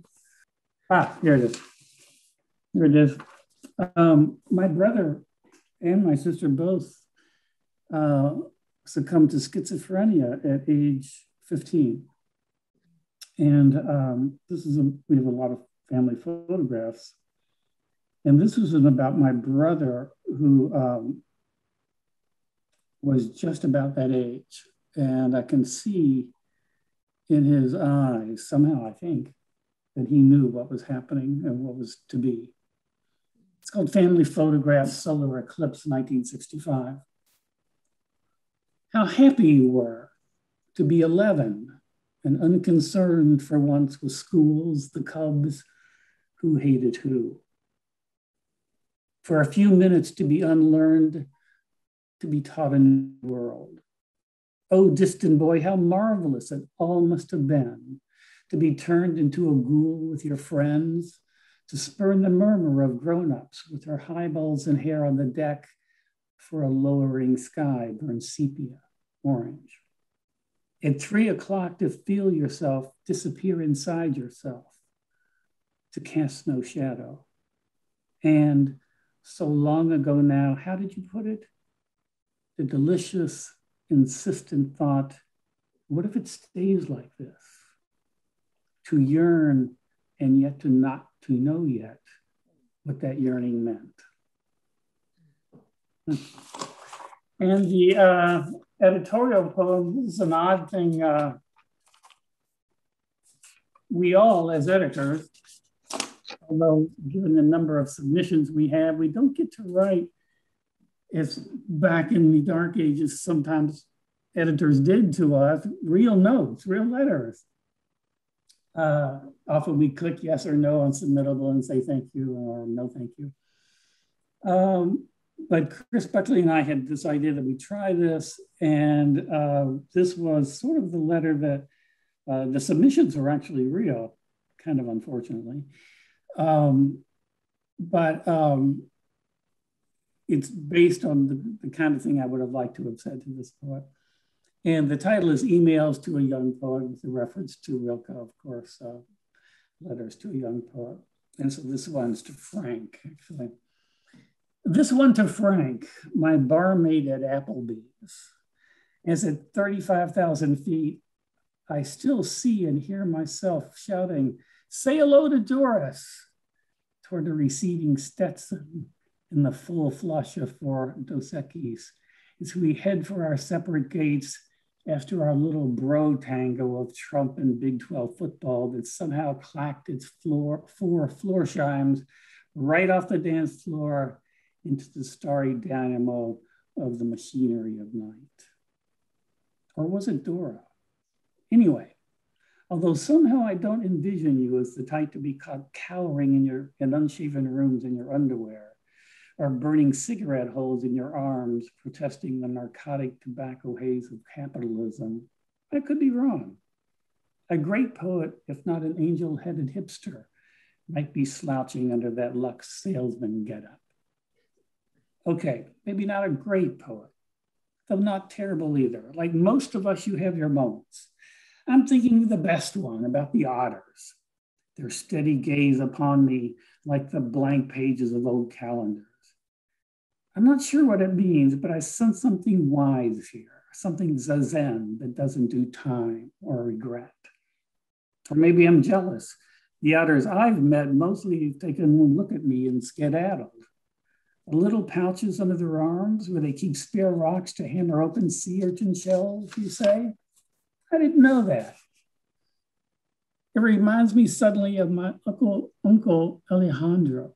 Ah, here it is. Here it is. Um, my brother and my sister both uh, succumbed to schizophrenia at age 15. And um, this is a, we have a lot of family photographs. And this was about my brother who um, was just about that age. And I can see in his eyes, somehow I think, that he knew what was happening and what was to be. It's called Family Photographs Solar Eclipse 1965. How happy you were to be 11 and unconcerned for once with schools, the Cubs, who hated who. For a few minutes to be unlearned, to be taught a new world. Oh, distant boy, how marvelous it all must have been to be turned into a ghoul with your friends to spurn the murmur of grown-ups with their balls and hair on the deck for a lowering sky burned sepia orange. At three o'clock to feel yourself disappear inside yourself, to cast no shadow. And so long ago now, how did you put it? The delicious, insistent thought, what if it stays like this? To yearn and yet to not to know yet what that yearning meant. And the uh, editorial poem is an odd thing. Uh, we all, as editors, although given the number of submissions we have, we don't get to write as back in the dark ages, sometimes editors did to us, real notes, real letters. Uh, often we click yes or no on submittable and say thank you or no thank you. Um, but Chris Buckley and I had this idea that we try this, and uh, this was sort of the letter that uh, the submissions were actually real, kind of unfortunately. Um, but um, it's based on the, the, kind of thing I would have liked to have said to this poet. And the title is Emails to a Young Poet with a reference to Rilke, of course, uh, letters to a young poet. And so this one's to Frank, actually. This one to Frank, my barmaid at Applebee's. As at 35,000 feet, I still see and hear myself shouting, say hello to Doris, toward the receding Stetson in the full flush of four Dos Equis as we head for our separate gates after our little bro tango of Trump and Big 12 football that somehow clacked its floor, four floor chimes right off the dance floor into the starry dynamo of the machinery of night. Or was it Dora? Anyway, although somehow I don't envision you as the type to be caught cowering in your in unshaven rooms in your underwear, or burning cigarette holes in your arms, protesting the narcotic tobacco haze of capitalism, I could be wrong. A great poet, if not an angel headed hipster, might be slouching under that Lux salesman getup. Okay, maybe not a great poet, though not terrible either. Like most of us, you have your moments. I'm thinking of the best one about the otters, their steady gaze upon me like the blank pages of old calendars. I'm not sure what it means, but I sense something wise here, something zazen that doesn't do time or regret. Or maybe I'm jealous. The otters I've met mostly have taken a look at me and skedaddled little pouches under their arms where they keep spare rocks to hammer open sea urchin shells, you say? I didn't know that. It reminds me suddenly of my uncle, uncle Alejandro,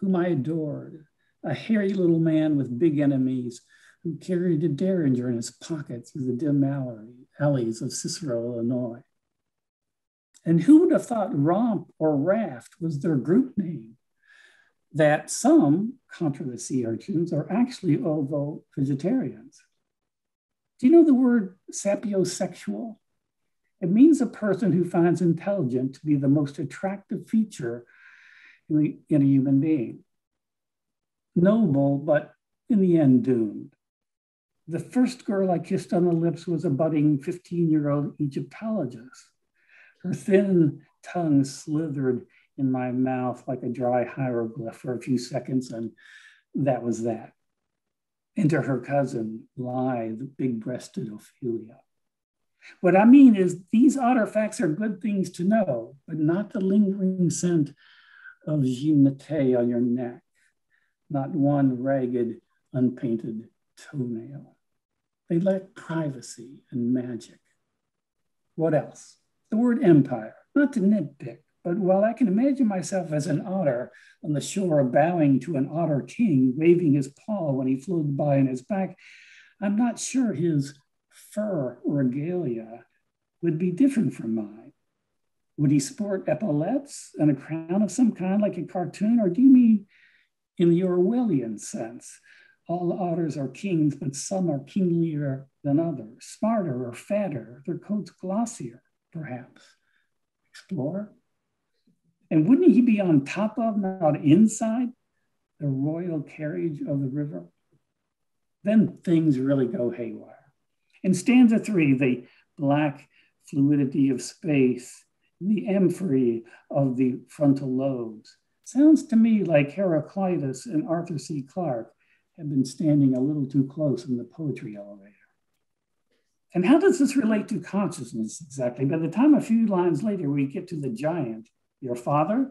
whom I adored, a hairy little man with big enemies who carried a derringer in his pocket through the dim alley, alleys of Cicero, Illinois. And who would have thought romp or raft was their group name? That some contra sea urchins are actually ovo vegetarians. Do you know the word sapiosexual? It means a person who finds intelligent to be the most attractive feature in, the, in a human being. Noble, but in the end doomed. The first girl I kissed on the lips was a budding 15 year old Egyptologist. Her thin tongue slithered in my mouth like a dry hieroglyph for a few seconds, and that was that. Into her cousin, lie the big breasted Ophelia. What I mean is, these artifacts are good things to know, but not the lingering scent of gymnete on your neck, not one ragged, unpainted toenail. They lack privacy and magic. What else? The word empire, not to nitpick, but while I can imagine myself as an otter on the shore bowing to an otter king, waving his paw when he floated by on his back, I'm not sure his fur regalia would be different from mine. Would he sport epaulets and a crown of some kind like a cartoon, or do you mean in the Orwellian sense? All otters are kings, but some are kinglier than others, smarter or fatter, their coats glossier, perhaps. Explore? And wouldn't he be on top of, not inside, the royal carriage of the river? Then things really go haywire. In stanza three, the black fluidity of space, the emphyry of the frontal lobes, sounds to me like Heraclitus and Arthur C. Clarke have been standing a little too close in the poetry elevator. And how does this relate to consciousness exactly? By the time a few lines later we get to the giant, your father.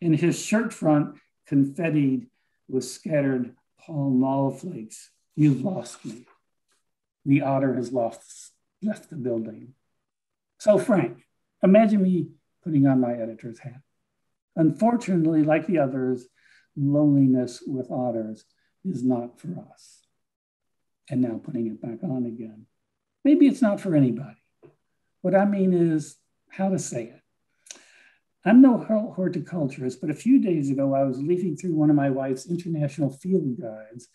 In his shirt front, confettied with scattered Pall Mall flakes. You've lost me. The otter has lost, left the building. So, Frank, imagine me putting on my editor's hat. Unfortunately, like the others, loneliness with otters is not for us. And now putting it back on again. Maybe it's not for anybody. What I mean is how to say it. I'm no horticulturist, but a few days ago, I was leafing through one of my wife's international field guides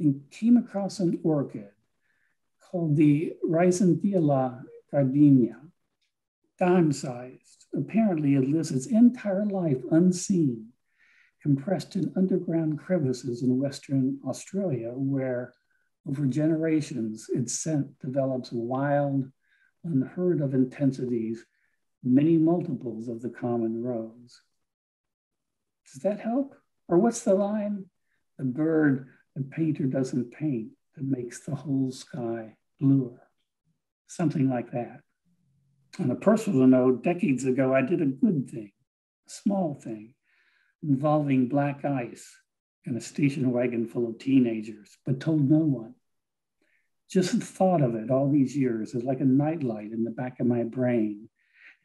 and came across an orchid called the Rhizanthella gardneri, dime sized. Apparently, it lives its entire life unseen, compressed in underground crevices in Western Australia, where over generations its scent develops wild, unheard of intensities many multiples of the common rose. Does that help? Or what's the line? The bird the painter doesn't paint that makes the whole sky bluer. Something like that. On a personal note, decades ago, I did a good thing, a small thing. involving black ice and a station wagon full of teenagers, but told no one. Just the thought of it all these years is like a nightlight in the back of my brain,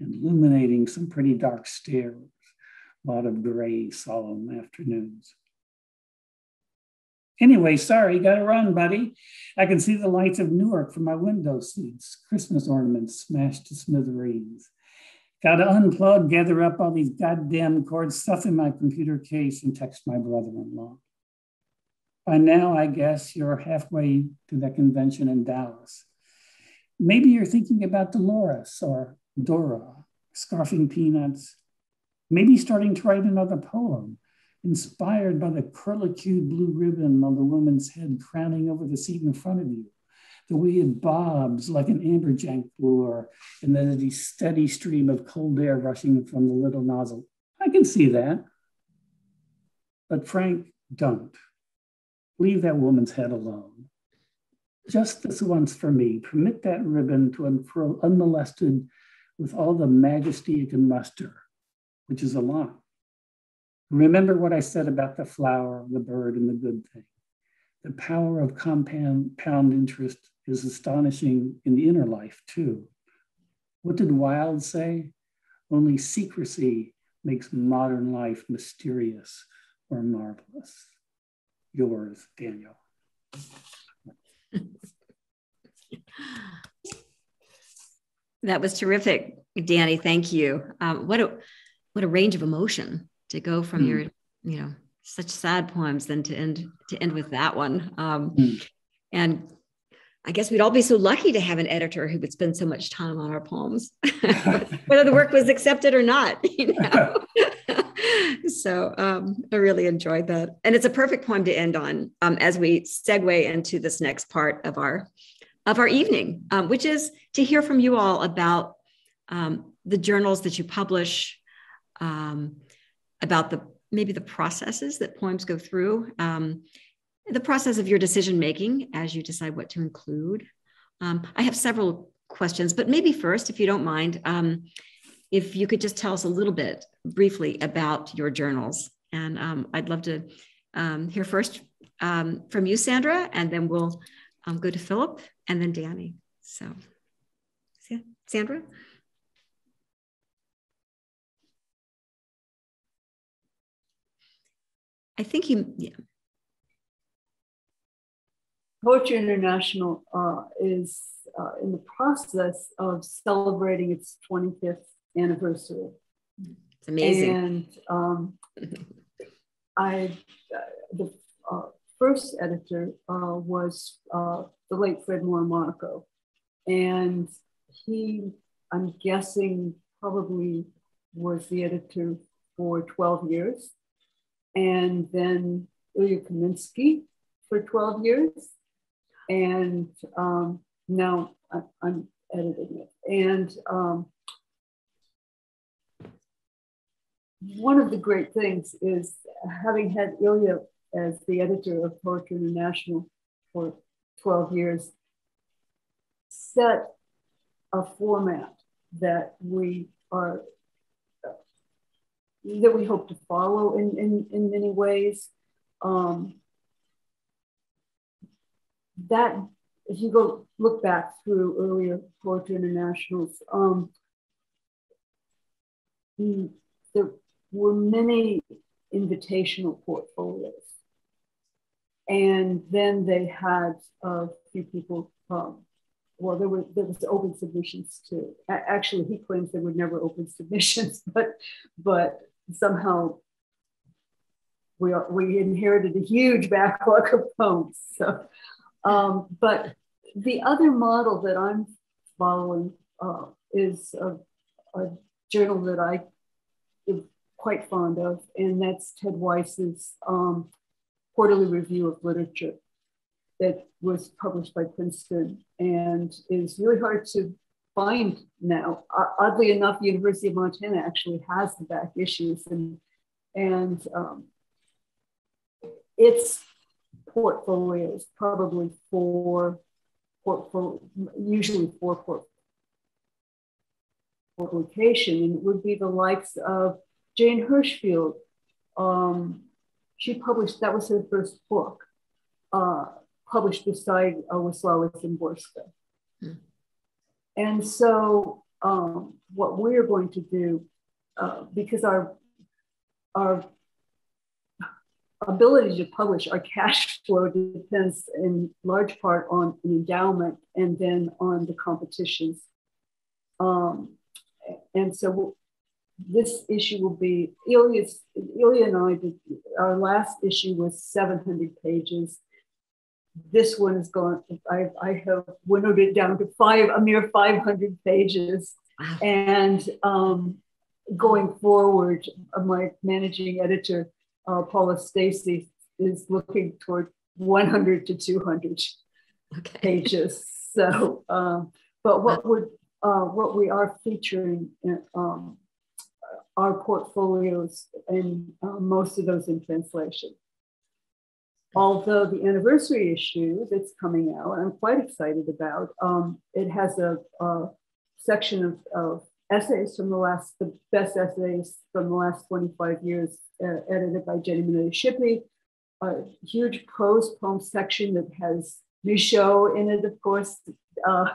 illuminating some pretty dark stairs, a lot of gray, solemn afternoons. Anyway, sorry, gotta run, buddy. I can see the lights of Newark from my window seats, Christmas ornaments smashed to smithereens. Gotta unplug, gather up all these goddamn cords, stuff in my computer case, and text my brother in law. By now, I guess you're halfway to that convention in Dallas. Maybe you're thinking about Dolores or Dora, scarfing peanuts. Maybe starting to write another poem inspired by the curlicued blue ribbon on the woman's head crowning over the seat in front of you, the way it bobs like an amberjack lure, and then the steady stream of cold air rushing from the little nozzle. I can see that. But Frank, don't. Leave that woman's head alone. Just this once for me, permit that ribbon to unfurl unmolested with all the majesty you can muster, which is a lot. Remember what I said about the flower, the bird, and the good thing. The power of compound interest is astonishing in the inner life, too. What did Wilde say? Only secrecy makes modern life mysterious or marvelous. Yours, Daniel. That was terrific, Danny. Thank you. Um, what a what a range of emotion to go from mm. your you know such sad poems then to end to end with that one um, mm. and i guess we'd all be so lucky to have an editor who would spend so much time on our poems whether the work was accepted or not you know so um, i really enjoyed that and it's a perfect poem to end on um, as we segue into this next part of our of our evening um, which is to hear from you all about um, the journals that you publish um, about the maybe the processes that poems go through, um, the process of your decision making as you decide what to include. Um, I have several questions, but maybe first, if you don't mind, um, if you could just tell us a little bit briefly about your journals. And um, I'd love to um, hear first um, from you, Sandra, and then we'll go to Philip and then Danny. So, Sandra? I think you, yeah. Poetry International uh, is uh, in the process of celebrating its 25th anniversary. It's amazing. And um, I, uh, the uh, first editor uh, was uh, the late Fred Moramarco. And he, I'm guessing, probably was the editor for 12 years and then Ilya Kaminsky for 12 years. And um, now I, am editing it. And um, one of the great things is having had Ilya as the editor of Poetry International for 12 years, set a format that we are that we hope to follow in, in, in many ways. Um, that, if you go look back through earlier Poetry Internationals, um, there were many invitational portfolios. And then they had a few people um, well, there were there was open submissions too. Actually, he claims there were never open submissions, but but somehow we, are, we inherited a huge backlog of poems. So, um, but the other model that I'm following uh, is a, a, journal that I am quite fond of, and that's Ted Weiss's um, Quarterly Review of Literature that was published by Princeton and is really hard to find now. Uh, oddly enough, the University of Montana actually has the back issues, and and um, its portfolios probably for portfolio, usually for port, publication, and it would be the likes of Jane Hirshfield, um, she published, that was her first book, uh, published beside uh, Wisława Szymborska. Hmm. And so um, what we're going to do, uh, because our, our ability to publish, our cash flow depends in large part on an endowment and then on the competitions. Um, and so this issue will be Ilya's, Ilya and I did our last issue was 700 pages. This one is going. I, I have winnowed it down to five, a mere 500 pages, wow. and um, going forward, my managing editor uh, Paula Stacy is looking toward 100 to 200 okay. pages. So, um, but what would uh, what we are featuring um, our portfolios and uh, most of those in translation. Although the anniversary issue that's coming out, I'm quite excited about, um, it has a, a section of, of, essays from the last, the best essays from the last 25 years, uh, edited by Jenny Minniti-Shippey, a huge prose poem section that has Michaux in it, of course, uh,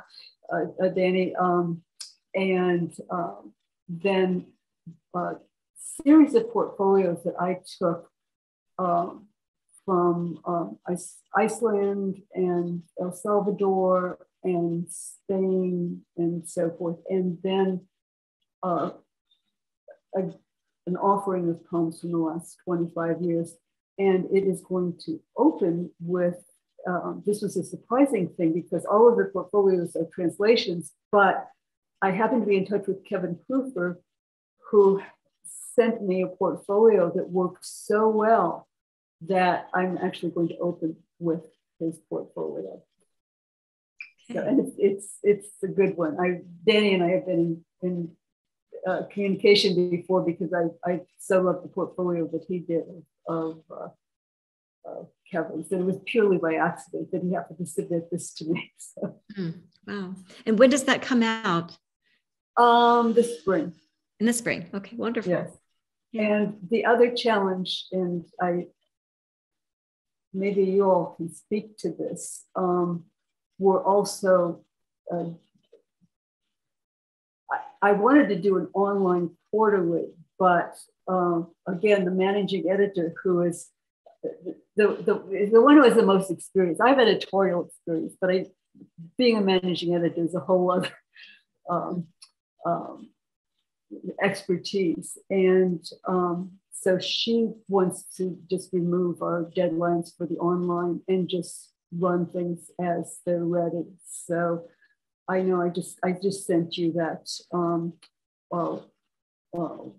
uh, uh Danny, um, and um, then a series of portfolios that I took um, from um, Iceland and El Salvador and Spain and so forth, and then uh, a, an offering of poems from the last 25 years. And it is going to open with um, this was a surprising thing because all of the portfolios are translations, but I happened to be in touch with Kevin Prufer, who sent me a portfolio that worked so well that I'm actually going to open with his portfolio. So, and it's, it's, it's a good one. I Danny and I have been in, in uh, communication before because I I so love the portfolio that he did of, of uh, Kevin's. And it was purely by accident that he happened to submit this to me. So. Mm, wow! And when does that come out? Um, this spring. In the spring. Okay, wonderful. Yes. Yeah. And the other challenge, and I maybe you all can speak to this, um, were also uh, I, I, wanted to do an online quarterly, but um, again, the managing editor who is the, the, the one who has the most experience. I have editorial experience, but I, being a managing editor is a whole other um, um, expertise. And um, so she wants to just remove our deadlines for the online and just run things as they're ready. So I know I just I just sent you that um, uh, uh,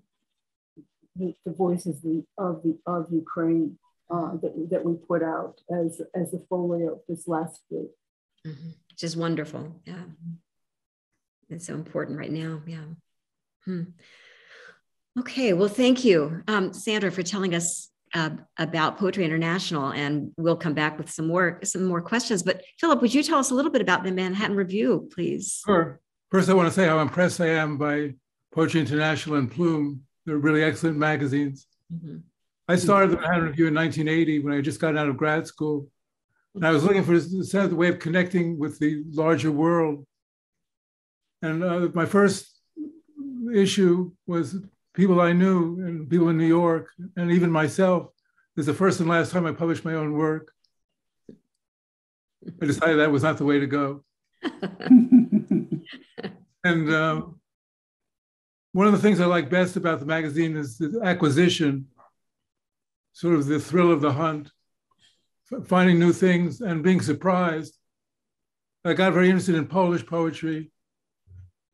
the, the, voices of the of Ukraine uh, that, that we put out as as a folio this last week. Mm-hmm. Which is wonderful. Yeah. It's so important right now. Yeah. Hmm. Okay, well, thank you, um, Sandra, for telling us uh, about Poetry International, and we'll come back with some more some more questions. But Philip, would you tell us a little bit about the Manhattan Review, please? Sure. First, I want to say how impressed I am by Poetry International and Plume. They're really excellent magazines. Mm-hmm. I started the Manhattan Review in 1980 when I just got out of grad school, and I was looking for a way of connecting with the larger world. And uh, my first issue was people I knew and people in New York, and even myself. This is the first and last time I published my own work. I decided that was not the way to go. and uh, one of the things I like best about the magazine is the acquisition, sort of the thrill of the hunt, finding new things and being surprised. I got very interested in Polish poetry.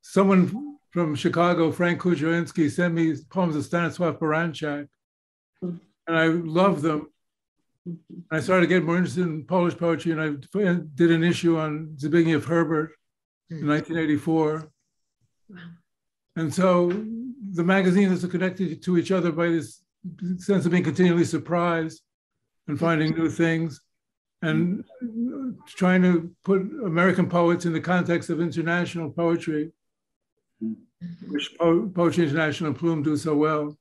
Someone from Chicago, Frank Kujawinski, sent me poems of Stanisław Baranczak, and I loved them. I started to get more interested in Polish poetry, and I did an issue on Zbigniew Herbert in hmm. 1984. Wow. And so the magazines are connected to each other by this sense of being continually surprised and finding new things and trying to put American poets in the context of international poetry which po- Poetry International and Plume do so well.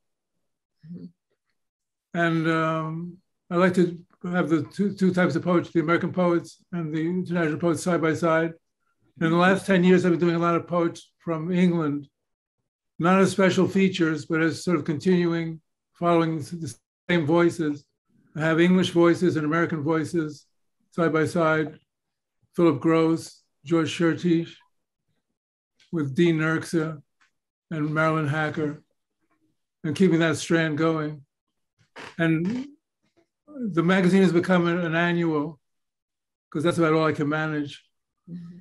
And um, I like to have the two, two types of poets, the American poets and the international poets side by side. In the last 10 years, I've been doing a lot of poets from England, not as special features, but as sort of continuing, following the same voices. I have English voices and American voices side by side. Philip Gross, George Szirtes, with Dean Nurksa and Marilyn Hacker, and keeping that strand going. And the magazine has become an annual because that's about all I can manage. Mm-hmm.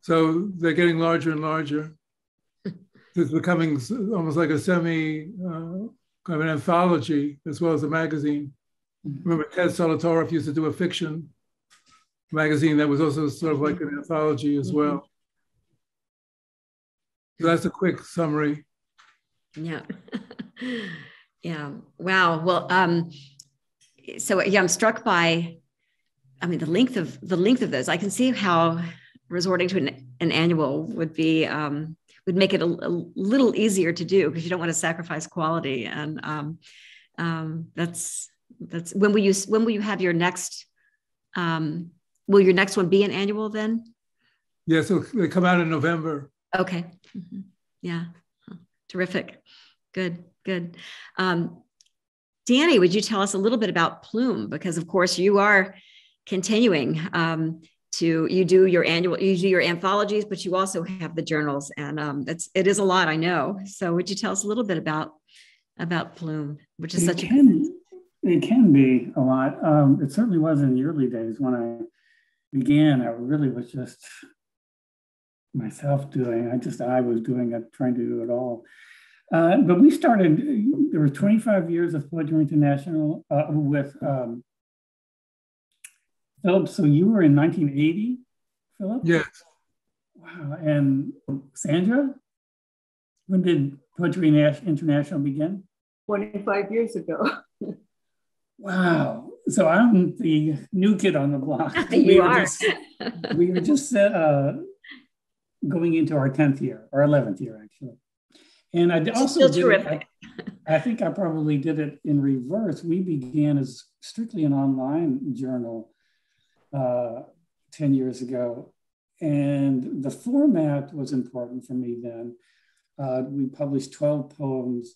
So they're getting larger and larger. it's becoming almost like a semi uh, kind of an anthology as well as a magazine. Mm-hmm. Remember, Ted Solotaroff used to do a fiction magazine that was also sort of like an anthology as well. So that's a quick summary. Yeah. yeah. Wow. Well, um, so yeah, I'm struck by, I mean, the length of the length of those. I can see how resorting to an, an annual would be um, would make it a, a, little easier to do because you don't want to sacrifice quality. And um, um, that's that's when will you when will you have your next? Um, will your next one be an annual then? Yeah, so they come out in November. Okay. Mm-hmm. Yeah. Terrific. Good. Good. Um, Danny, would you tell us a little bit about Plume? Because of course you are continuing um, to you do your annual you do your anthologies, but you also have the journals, and um, it's it is a lot, I know. So would you tell us a little bit about about Plume, which is it such can, a it can be a lot. Um, it certainly was in the early days when I began. I really was just myself doing. I just I was doing it, trying to do it all. Uh, but we started, there were 25 years of Poetry International uh, with um, Philip. So you were in 1980, Philip? Yes. Wow. And Sandra, when did Poetry International begin? 25 years ago. wow. So I'm the new kid on the block. you we are. Just, we were just uh, going into our 10th year, or 11th year, actually. And I also did it, I, I, think I probably did it in reverse. We began as strictly an online journal uh, 10 years ago. And the format was important for me then. Uh, we published 12 poems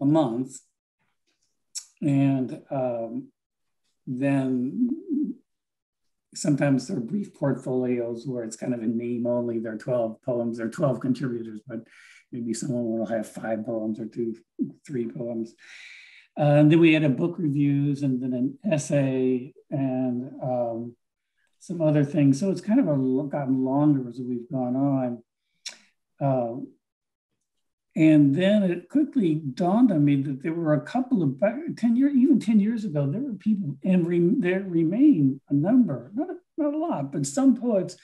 a month. And um, then sometimes they're brief portfolios where it's kind of a name only. There are 12 poems, are 12 contributors, but maybe someone will have five poems or two, three poems. Uh, and then we had a book reviews and then an essay and um, some other things. So it's kind of a, gotten longer as we've gone on. Uh, and then it quickly dawned on me that there were a couple of 10 years, even 10 years ago, there were people, and re, there remain a number, not a, not a lot, but some poets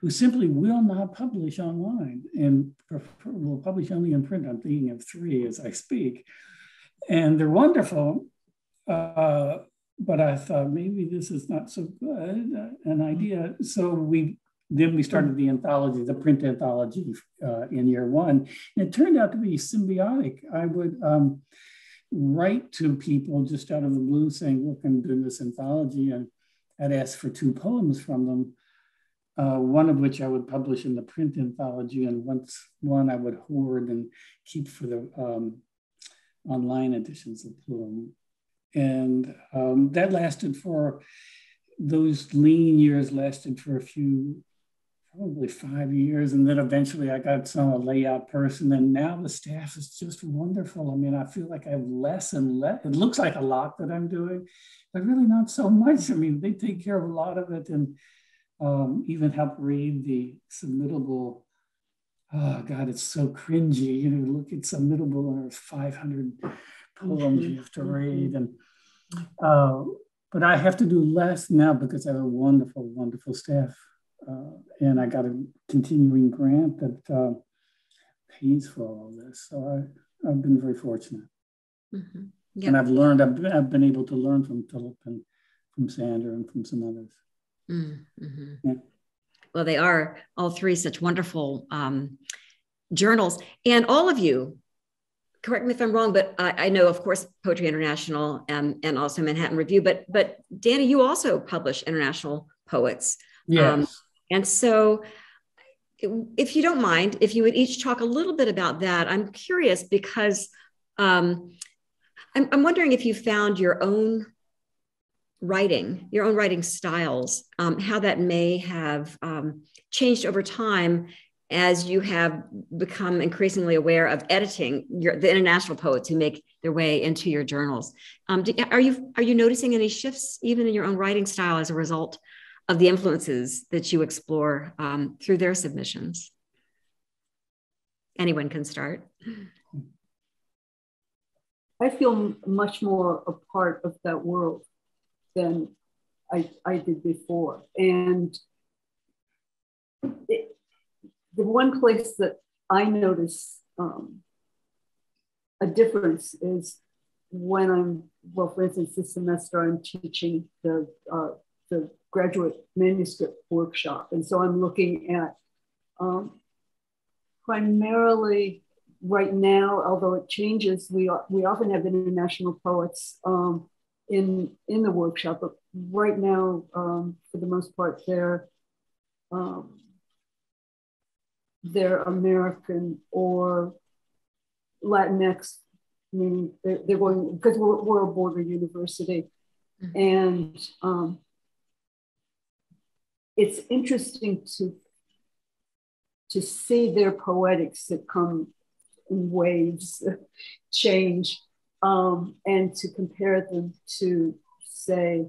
who simply will not publish online and prefer, will publish only in print. I'm thinking of three as I speak. And they're wonderful. Uh, but I thought maybe this is not so good uh, an idea. So we then we started the anthology, the print anthology uh, in year one. And it turned out to be symbiotic. I would um, write to people just out of the blue saying, look, I'm doing this anthology. And I'd ask for two poems from them uh, one of which I would publish in the print anthology, and once one I would hoard and keep for the um, online editions of Plume. And um, that lasted for, those lean years lasted for a few, probably five years. And then eventually I got some a layout person, and now the staff is just wonderful. I mean, I feel like I have less and less. It looks like a lot that I'm doing, but really not so much. I mean, they take care of a lot of it. And um, even help read the submittable. Oh God, it's so cringy. You know, look at submittable and there's 500 poems you have to mm-hmm. read. And uh, but I have to do less now because I have a wonderful, wonderful staff. Uh, and I got a continuing grant that uh, pays for all this. So I, I've been very fortunate. Mm-hmm. Yep. And I've learned, I've, I've been able to learn from Philip and from Sandra and from some others. Mm-hmm. Yeah. Well, they are all three such wonderful um, journals, and all of you correct me if I'm wrong, but I, I know, of course, Poetry International and, and also Manhattan Review. But but Danny, you also publish international poets. Yes. Um, and so, if you don't mind, if you would each talk a little bit about that, I'm curious because um, I'm, I'm wondering if you found your own writing, your own writing styles, um, how that may have um, changed over time as you have become increasingly aware of editing your, the international poets who make their way into your journals. Um, do, are you are you noticing any shifts even in your own writing style as a result of the influences that you explore um, through their submissions? Anyone can start. I feel much more a part of that world than I, I did before. And it, the one place that I notice um, a difference is when I'm, well, for instance, this semester I'm teaching the, uh, the graduate manuscript workshop. And so I'm looking at um, primarily right now, although it changes, we, we often have international poets um, in, in the workshop, but right now, um, for the most part, they're, um, they're American or Latinx, meaning they're, they're going, because we're, we're a border university. Mm-hmm. And um, it's interesting to to see their poetics that come in waves change um, and to compare them to say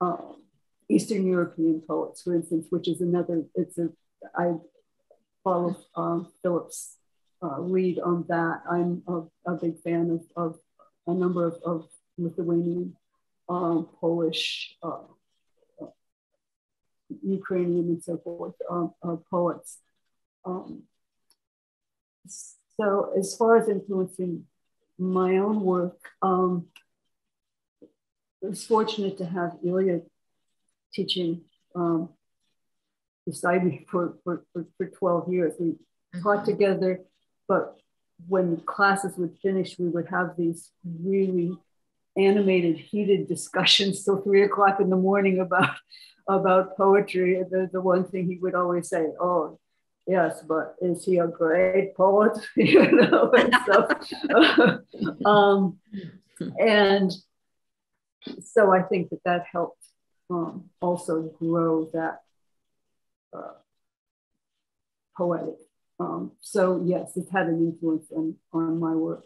um, Eastern European poets, for instance, which is another. It's a I follow uh, Philip's uh, read on that. I'm a, a big fan of, of, a number of, of Lithuanian, um, Polish, uh, Ukrainian, and so forth um, poets. Um, so, as far as influencing my own work, um, I was fortunate to have Ilya teaching um, beside me for, for, for, for 12 years. We mm-hmm. taught together, but when classes would finish, we would have these really animated, heated discussions till three o'clock in the morning about about poetry. The, the one thing he would always say, oh, yes, but is he a great poet? you know, and so, um, and so I think that that helped um, also grow that uh, poetic. Um, so yes, it's had an influence on, on my work.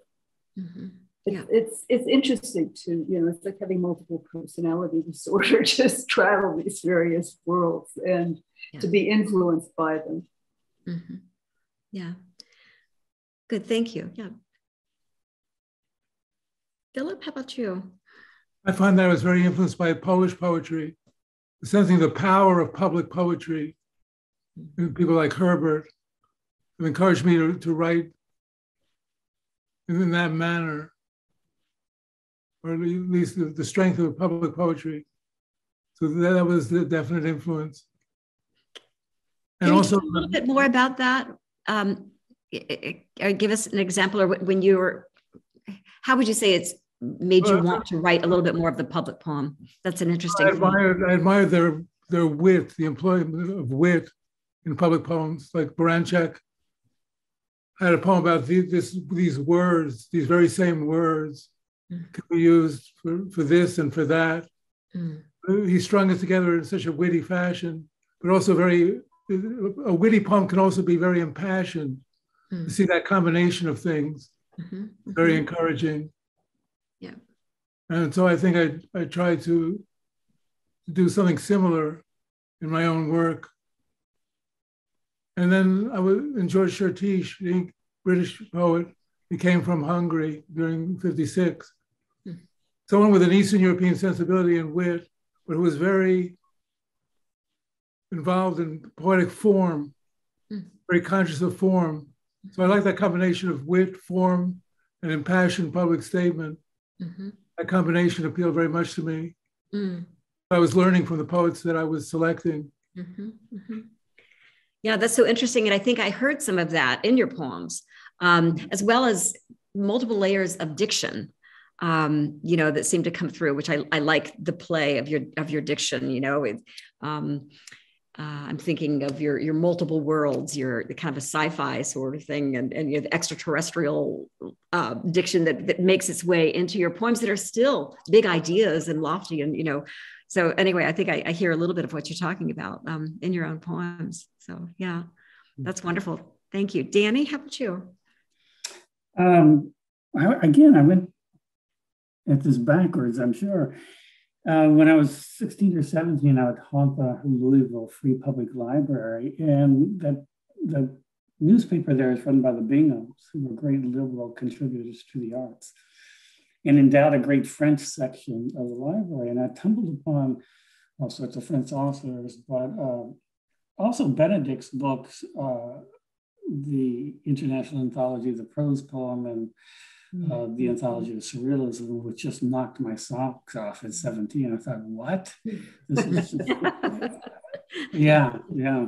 Mm-hmm. Yeah. It's, it's, it's interesting to, you know, it's like having multiple personality disorder, just travel these various worlds and yeah. to be influenced by them. Mm-hmm. Yeah. Good. Thank you. Yeah. Philip, how about you? I find that I was very influenced by Polish poetry, sensing the power of public poetry people like Herbert have encouraged me to, to write in that manner, or at least the, the strength of public poetry. So that, was the definite influence. And Can also, a little bit more about that. Um, give us an example, or when you were, how would you say it's made you uh, want to write a little bit more of the public poem? That's an interesting. I admired, I admired their their wit, the employment of wit, in public poems, like Barańczak had a poem about these, this, these words, these very same words mm. can be used for, for this and for that. Mm. He strung it together in such a witty fashion, but also very, a witty poem can also be very impassioned. Mm. To see that combination of things, mm-hmm. very mm-hmm. encouraging. Yeah. And so I think I, I try to do something similar in my own work. And then I was, in George the British poet, he came from Hungary during 56. Someone with an Eastern European sensibility and wit, but who was very involved in poetic form, hmm. very conscious of form. So I like that combination of wit, form, and impassioned public statement. Mm-hmm. That combination appealed very much to me. Mm. I was learning from the poets that I was selecting. Mm-hmm. Mm-hmm. Yeah, that's so interesting. And I think I heard some of that in your poems. um, as well as multiple layers of diction um, you know, that seem to come through, which I, I like the play of your of your diction. You know, with, um, uh, I'm thinking of your your multiple worlds, your the kind of a sci-fi sort of thing, and and you know, the extraterrestrial uh, diction that that makes its way into your poems that are still big ideas and lofty, and you know. So anyway, I think I, I hear a little bit of what you're talking about um, in your own poems. So yeah, that's wonderful. Thank you, Danny. How about you? Um, I, again, I went at this backwards, I'm sure. Uh, when I was 16 or 17, I would haunt the Louisville Free Public Library, and that the newspaper there is run by the Binghams, who were great liberal contributors to the arts, and endowed a great French section of the library. And I tumbled upon all sorts of French authors, but uh, also Benedikt's books, uh, the International Anthology of the Prose Poem, and uh, the anthology of surrealism, which just knocked my socks off at 17. I thought, what? this Just, yeah, yeah.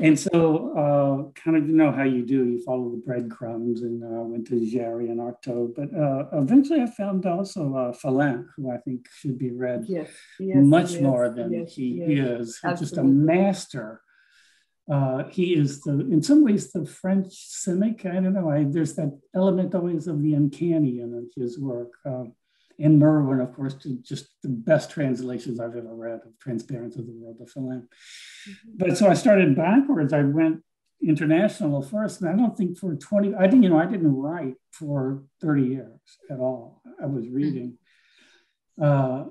And so, uh, kind of you know how you do, you follow the breadcrumbs and uh, went to Jarry and Artaud. But uh, eventually I found also uh, Follain, who I think should be read yes, yes, much more than yes, he is. absolutely. Just a master uh, he is the, in some ways, the French cynic. I don't know. I, there's that element always of the uncanny in his work. Uh, and Merwin, of course, just the best translations I've ever read of Transparence of the World of Follain. Mm-hmm. But so I started backwards. I went international first, and I don't think for 20, I think, you know, I didn't write for 30 years at all. I was mm-hmm. reading. Uh,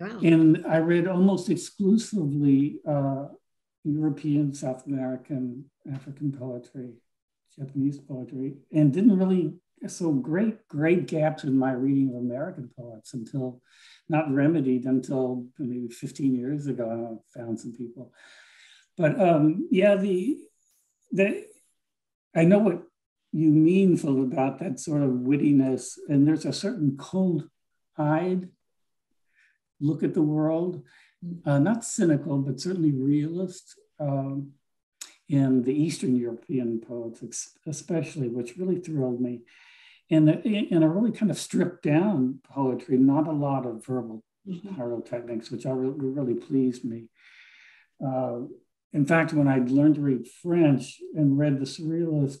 wow. And I read almost exclusively uh, European, South American, African poetry, Japanese poetry, and didn't really so great, great gaps in my reading of American poets until not remedied until maybe 15 years ago. I found some people. But um, yeah, the the I know what you mean, Phil, about that sort of wittiness, and there's a certain cold-eyed look at the world uh, not cynical, but certainly realist um, in the Eastern European poets, especially, which really thrilled me. In a, in a really kind of stripped down poetry, not a lot of verbal mm-hmm. pyrotechnics, which really, really pleased me. Uh, in fact, when I learned to read French and read the Surrealist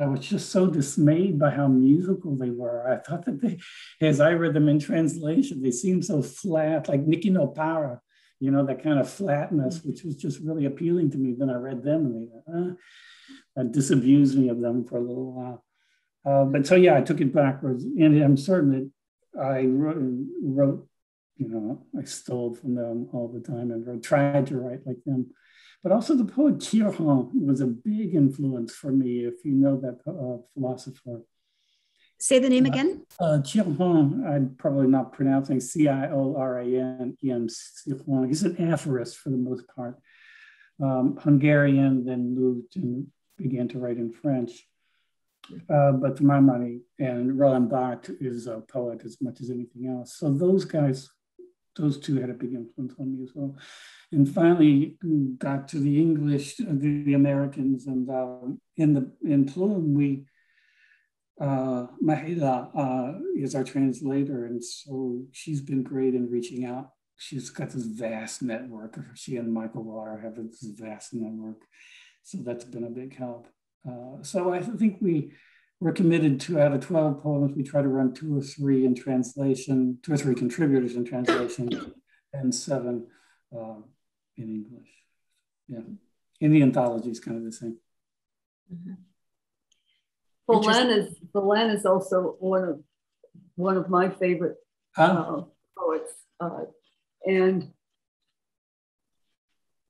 I was just so dismayed by how musical they were. I thought that they, as I read them in translation, they seemed so flat, like Nicanor Parra, you know, that kind of flatness, which was just really appealing to me. Then I read them and they uh, that disabused me of them for a little while. Uh, but so, yeah, I took it backwards. And I'm certain that I wrote, wrote, you know, I stole from them all the time and wrote, tried to write like them. But also the poet Cioran was a big influence for me, if you know that uh, philosopher. Say the name again. Uh, I'm probably not pronouncing C I O R A N E M. He's an aphorist for the most part. Um, Hungarian, then moved and began to write in French. Uh, but to my money, and Roland Barthes is a poet as much as anything else. So those guys, those two had a big influence on me as well. And finally, got to the English, the, Americans, and uh, in the in Plume, we uh, Mihaela uh, is our translator, and so she's been great in reaching out. She's got this vast network. She and Michael Waters have this vast network, so that's been a big help. Uh, so I think we we're committed to out of 12 poems, we try to run two or three in translation, two or three contributors in translation, and seven uh, in English. Yeah, in the anthology is kind of the same. Mm-hmm. Follain is Follain is also one of one of my favorite uh, poets, uh, and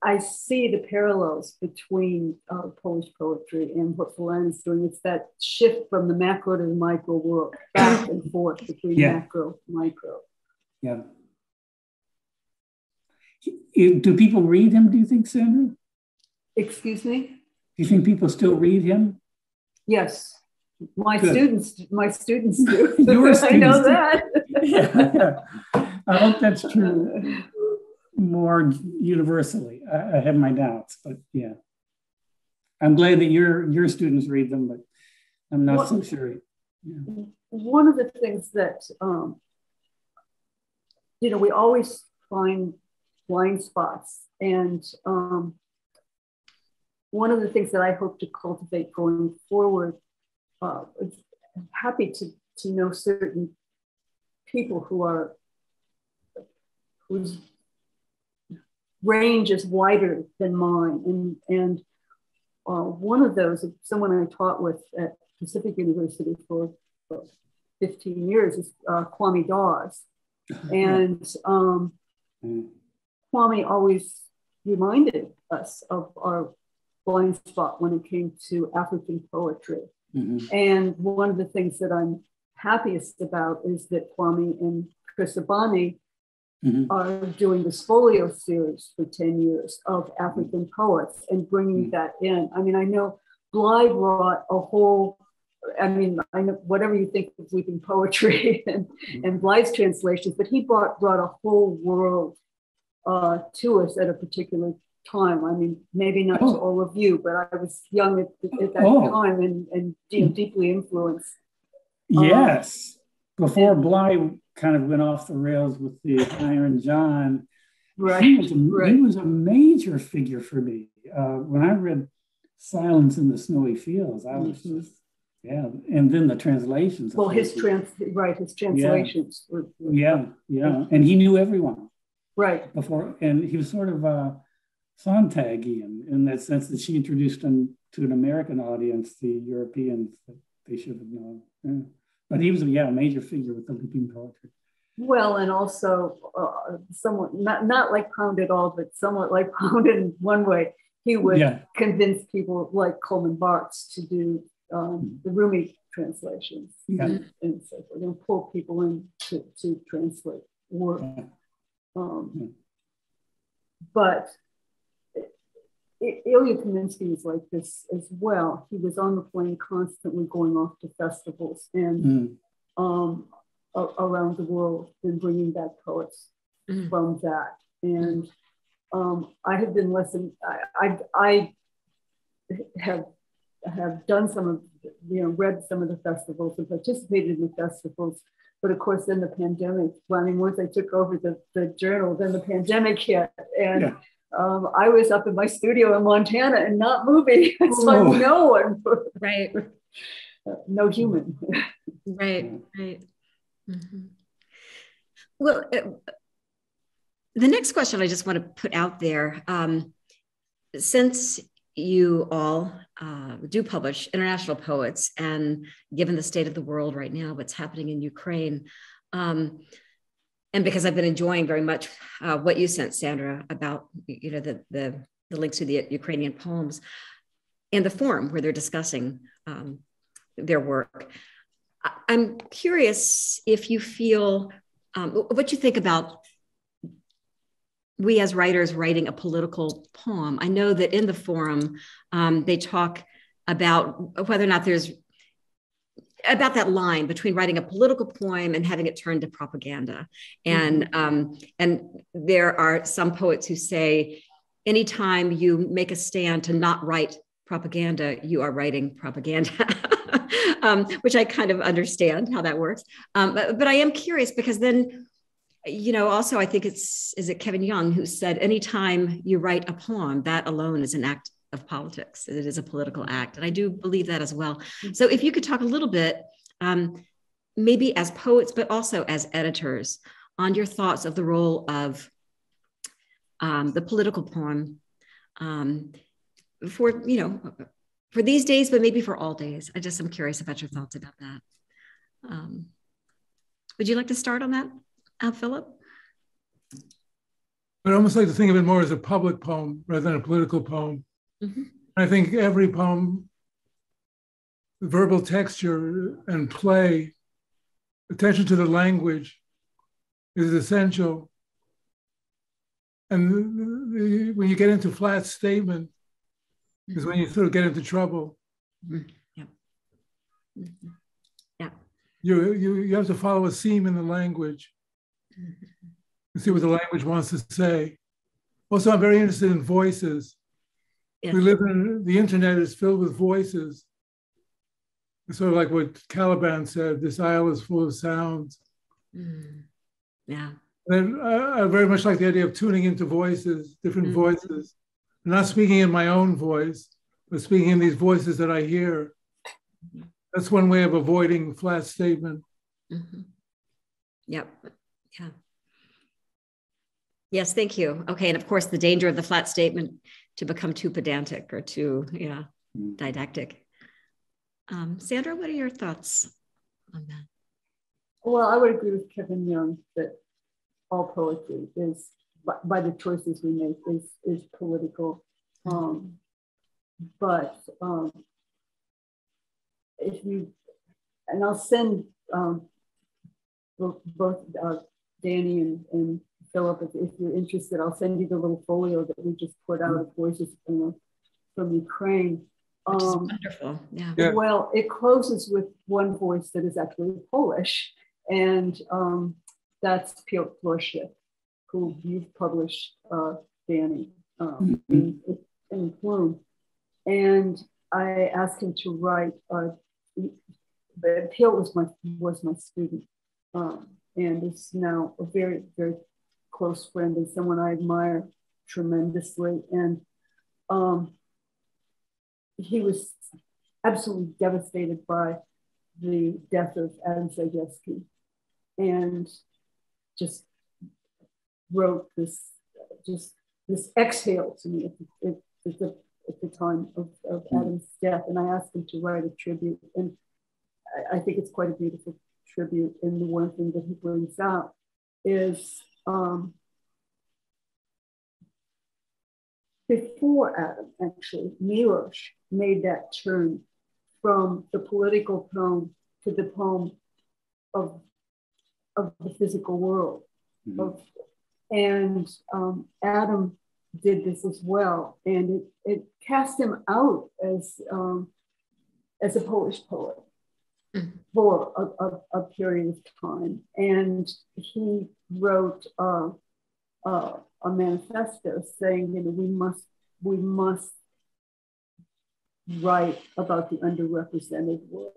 I see the parallels between uh, Polish poetry and what Follain is doing. It's that shift from the macro to the micro world, back and forth between yeah. macro micro. Yeah. Do people read him? Do you think, Sandra? Excuse me. Do you think people still read him? Yes. My Good. students, my students do. Your students I know that. yeah, I hope that's true more universally. I, I, have my doubts, but yeah, I'm glad that your your students read them. But I'm not so sure. Yeah. One of the things that, um, you know, we always find blind spots. And um, one of the things that I hope to cultivate going forward, uh, happy to, to know certain people who are, whose range is wider than mine. And, and uh, one of those, someone I taught with at Pacific University for 15 years, is uh, Kwame Dawes. And um, mm. Kwame always reminded us of our blind spot when it came to African poetry. Mm-hmm. And one of the things that I'm happiest about is that Kwame and Chris Abani mm-hmm. are doing the Spolio series for 10 years of African poets and bringing mm-hmm. that in. I mean, I know Bly brought a whole, I mean, I know whatever you think of weeping poetry and, mm-hmm. and Bly's translations, but he brought, brought a whole world uh, to us at a particular time. I mean, maybe not oh. to all of you, but I was young at, at that oh. time and, and you know, deeply influenced. Yes. Um, Before Bly kind of went off the rails with the Iron John. Right. He was a, right. he was a major figure for me. Uh, when I read Silence in the Snowy Fields, I was mm-hmm. just, yeah. And then the translations. Well, his trans, right, his translations. Yeah. Were, were, yeah, yeah. And he knew everyone. Right. Before, and he was sort of uh, Sontagian in that sense that she introduced him to an American audience, the Europeans that they should have known. Yeah. But he was, yeah, a major figure with the leaping poetry. Well, and also uh, somewhat not not like Pound at all, but somewhat like Pound in one way. He would yeah. convince people like Coleman Barks to do um, hmm. the Rumi translations yeah. and, and so forth, and pull people in to, to translate work. Um, but Ilya Kaminsky is like this as well. He was on the plane constantly going off to festivals and mm. um, a- around the world and bringing back poets mm. from that. And um, I have been listening. I, I, I have have done some of you know read some of the festivals and participated in the festivals. But of course, then the pandemic. Well, I mean, once I took over the, the journal, then the pandemic hit, and yeah um, I was up in my studio in Montana and not moving. so oh. no one, right? no human. right, right. Mm-hmm. Well, uh, the next question I just want to put out there um, since you all uh, do publish international poets, and given the state of the world right now, what's happening in Ukraine, um, and because I've been enjoying very much uh, what you sent, Sandra, about you know the the, the links to the Ukrainian poems and the forum where they're discussing um, their work. I'm curious if you feel um, what you think about we as writers writing a political poem. I know that in the forum um, they talk about whether or not there's about that line between writing a political poem and having it turned to propaganda. And mm-hmm. um, and there are some poets who say, anytime you make a stand to not write propaganda, you are writing propaganda. um, which I kind of understand how that works. Um, but, but I am curious because then, you know, also I think it's is it Kevin Young who said, anytime you write a poem, that alone is an act of politics. It is a political act. And I do believe that as well. Mm-hmm. So if you could talk a little bit, um, maybe as poets, but also as editors, on your thoughts of the role of um, the political poem um, for, you know, for these days, but maybe for all days. I just am curious about your thoughts about that. Um, would you like to start on that, uh, Philip? I'd almost like to think of it more as a public poem rather than a political poem. Mm-hmm. I think every poem, verbal texture and play, attention to the language is essential. And the, the, when you get into flat statement, is when you sort of get into trouble. Mm-hmm. Yeah. Mm-hmm. Yeah. You, you, you have to follow a seam in the language mm-hmm. and see what the language wants to say. Also, I'm very interested in voices. We live in the internet is filled with voices. sort of like what Caliban said this isle is full of sounds. Mm. Yeah. And I, I, very much like the idea of tuning into voices, different mm-hmm. voices, not speaking in my own voice, but speaking in these voices that I hear. That's one way of avoiding flat statement. Mm-hmm. Yep. Yeah. Yes, thank you. Okay, and of course, the danger of the flat statement to become too pedantic or too, yeah, mm. didactic. Um, Sandra, what are your thoughts on that? Well, I would agree with Kevin Young that all poetry is, by, by the choices we make, is is political. Um, but um, if you, and I'll send um, both uh, Danny and, and Philip, if, if, you're interested, I'll send you the little folio that we just put out of voices from, from Ukraine. Which is um, wonderful. Yeah. yeah. Well, it closes with one voice that is actually Polish, and um, that's Piotr Dworshak, who you've published, uh, Danny, um, mm-hmm. in, in Plume. And I asked him to write. Uh, Piotr was my was my student, um, and is now a very very close friend and someone I admire tremendously. And um, he was absolutely devastated by the death of Adam Zagajewski and just wrote this just this exhale to me at the, at the, at the time of, of hmm. Adam's death. And I asked him to write a tribute. And I, I think it's quite a beautiful tribute. And the one thing that he brings out is um, before Adam, actually, Milosz made that turn from the political poem to the poem of, of the physical world. Mm-hmm. Of, and um, Adam did this as well. And it, it cast him out as, um, as a Polish poet mm-hmm. for a, a, a, period of time. And he wrote uh, uh, a manifesto saying, you know, we must, we must write about the underrepresented world.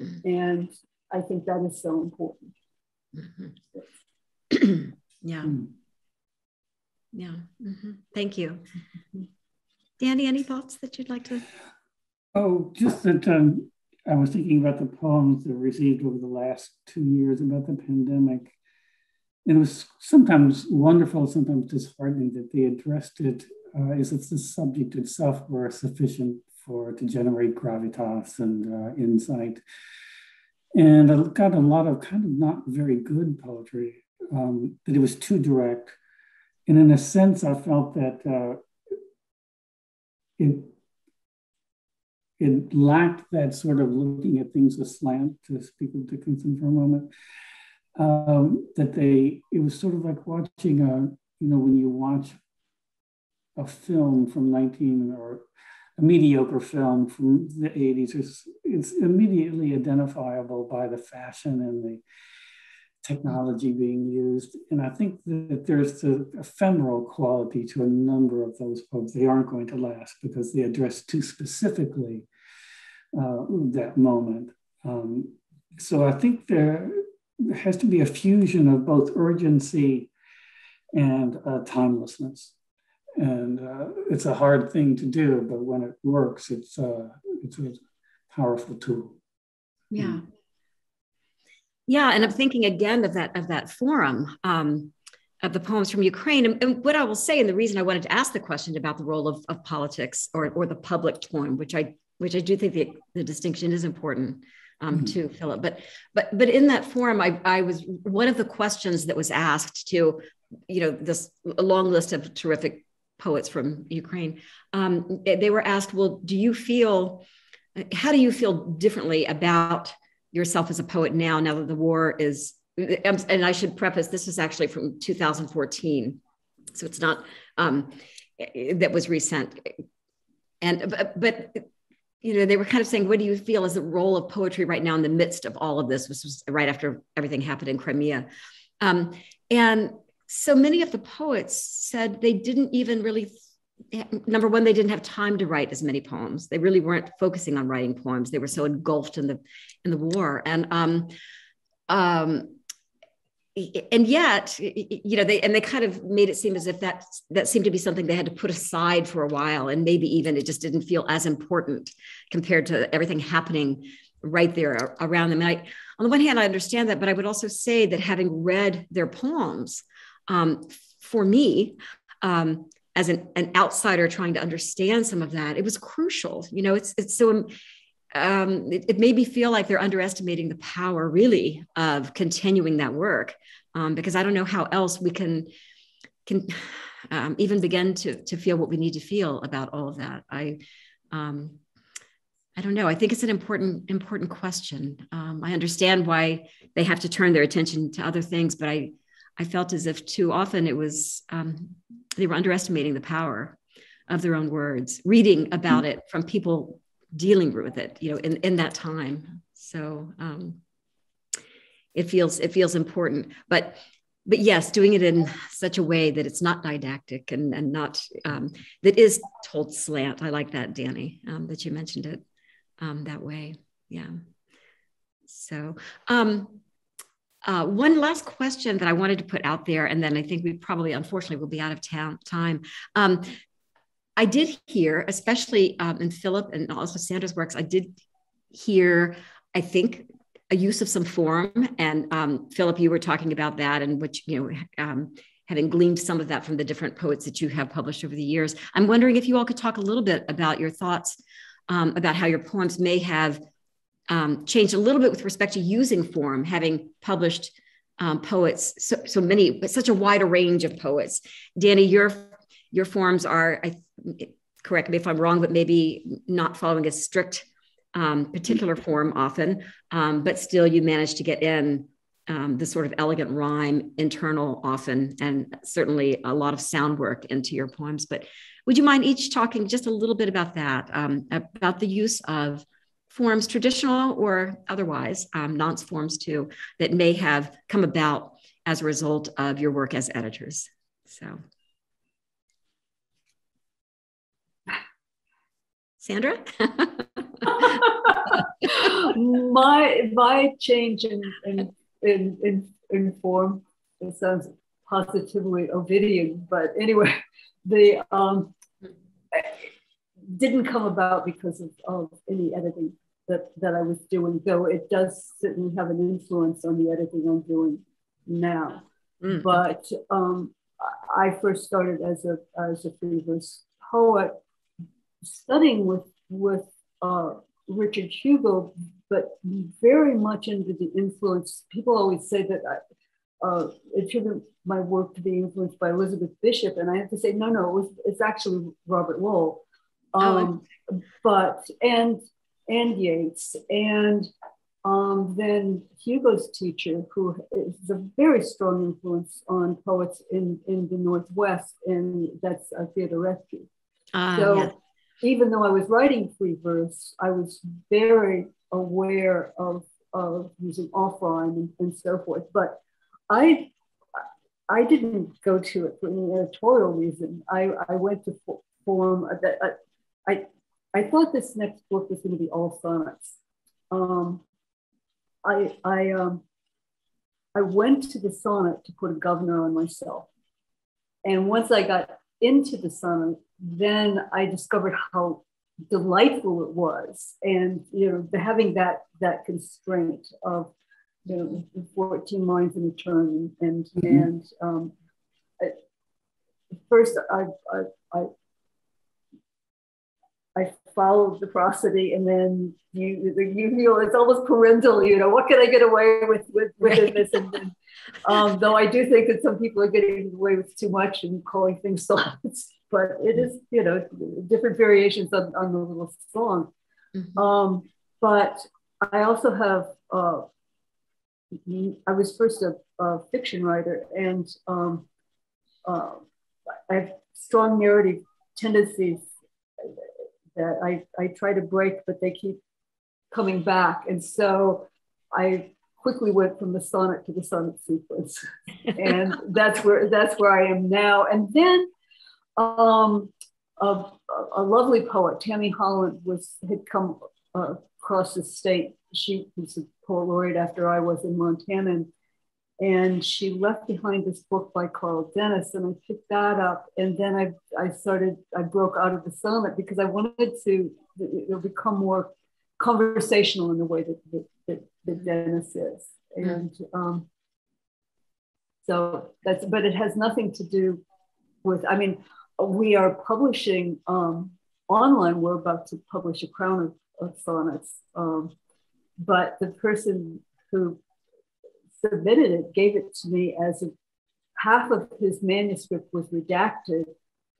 Mm-hmm. And I think that is so important. Mm-hmm. yeah. Mm. Yeah. Mm-hmm. Thank you. Mm-hmm. Danny, any thoughts that you'd like to? Oh, just that um, I was thinking about the poems that were received over the last two years about the pandemic. And it was sometimes wonderful, sometimes disheartening that they addressed it uh, as if the subject itself were sufficient for to generate gravitas and uh, insight. And I got a lot of kind of not very good poetry, um, that it was too direct. And in a sense, I felt that uh, it it lacked that sort of looking at things aslant, to speak of Dickinson for a moment. Um, that they, it was sort of like watching a, you know, when you watch a film from 19 or a mediocre film from the 80s, it's, it's immediately identifiable by the fashion and the technology being used. And I think that there's the ephemeral quality to a number of those poems. They aren't going to last because they address too specifically uh, that moment. Um, so I think there, there, has to be a fusion of both urgency and uh, timelessness. And uh, it's a hard thing to do, but when it works, it's, uh, it's a powerful tool. Yeah. Mm yeah and i'm thinking again of that of that forum um, of the poems from ukraine and, and, what i will say and the reason i wanted to ask the question about the role of, of politics or, or the public poem which i which i do think the, the distinction is important um, mm-hmm. to philip but but but in that forum I, I was one of the questions that was asked to you know this a long list of terrific poets from ukraine um, they were asked well do you feel how do you feel differently about yourself as a poet now, now that the war is, and I should preface this is actually from 2014. So it's not, um, that was recent. And, but, but, you know, they were kind of saying, what do you feel is the role of poetry right now in the midst of all of this? This was right after everything happened in Crimea. Um, and so many of the poets said they didn't even really number one, they didn't have time to write as many poems. They really weren't focusing on writing poems. They were so engulfed in the in the war, and um, um, and yet, you know, they and they kind of made it seem as if that that seemed to be something they had to put aside for a while, and maybe even it just didn't feel as important compared to everything happening right there around them. And I, on the one hand, I understand that, but I would also say that having read their poems, um, for me, um, as an, an outsider trying to understand some of that, it was crucial. You know, it's it's so um, it, it, made me feel like they're underestimating the power really of continuing that work um, because I don't know how else we can can um, even begin to to feel what we need to feel about all of that. I um, I don't know. I think it's an important important question. Um, I understand why they have to turn their attention to other things, but I I felt as if too often it was um, they were underestimating the power of their own words, reading about it from people dealing with it, you know, in, in that time. So um, it feels it feels important, but but yes, doing it in such a way that it's not didactic and and not um, that is told slant. I like that, Danny, um, that you mentioned it um, that way. Yeah. So. Um, uh, one last question that I wanted to put out there, and then I think we probably, unfortunately, will be out of town, time. Um, I did hear, especially um, in Philip and also Sandra's works, I did hear, I think, a use of some form. And um, Philip, you were talking about that, and which you know, um, having gleaned some of that from the different poets that you have published over the years. I'm wondering if you all could talk a little bit about your thoughts um, about how your poems may have um, changed a little bit with respect to using form, having published um, poets, so, so many, but such a wider range of poets. Danny, your your forms are, I, correct me if I'm wrong, but maybe not following a strict um, particular form often, um, but still you manage to get in um, the sort of elegant rhyme, internal often, and certainly a lot of sound work into your poems. But would you mind each talking just a little bit about that, um, about the use of forms, traditional or otherwise, um, nonce forms too, that may have come about as a result of your work as editors. So. Sandra? my my change in in, in in in form it sounds positively Ovidian, but anyway, the um didn't come about because of, of any editing that, that I was doing, though it does certainly have an influence on the editing I'm doing now. Mm. But um, I first started as a as a free verse poet, studying with with uh, Richard Hugo, but very much under the influence. People always say that I uh, attribute my work to be influenced by Elizabeth Bishop, and I have to say no, no, it was, it's actually Robert Lowell. Oh, um, oh. But and and Yeats, and um, then Hugo's teacher, who is a very strong influence on poets in, in the Northwest, and that's uh, Theodore Roethke. Uh, so yeah. Even though I was writing free verse, I was very aware of, of using off rhyme and, and so forth. But I I didn't go to it for any editorial reason. I, I went to form that I, I I thought this next book was going to be all sonnets. Um, I, I, um, I went to the sonnet to put a governor on myself. And once I got into the sonnet, then I discovered how delightful it was. And, you know, the, having that, that constraint of, you know, 14 lines in a turn and, mm-hmm. and, um, first I, I, I I followed the prosody and then you you feel it's almost parental, you know, what can I get away with with within this? And then, um, though I do think that some people are getting away with too much and calling things songs, but it is, you know, different variations on, on the little song. Mm-hmm. Um, but I also have uh, I was first a, a fiction writer and um, uh, I have strong narrative tendencies that I, I try to break, but they keep coming back. And so I quickly went from the sonnet to the sonnet sequence. and that's where that's where I am now. And then um, a, a, lovely poet, Tami Haaland, was had come uh, across the state. She was a poet laureate after I was in Montana. And, she left behind this book by Carl Dennis, and I picked that up. And then I, I started, I broke out of the sonnet because I wanted to know, become more conversational in the way that, that, that, that Dennis is. And um, so that's, but it has nothing to do with, I mean, we are publishing um, online. We're about to publish a crown of, of sonnets. Um, but the person who submitted it gave it to me as a, half of his manuscript was redacted,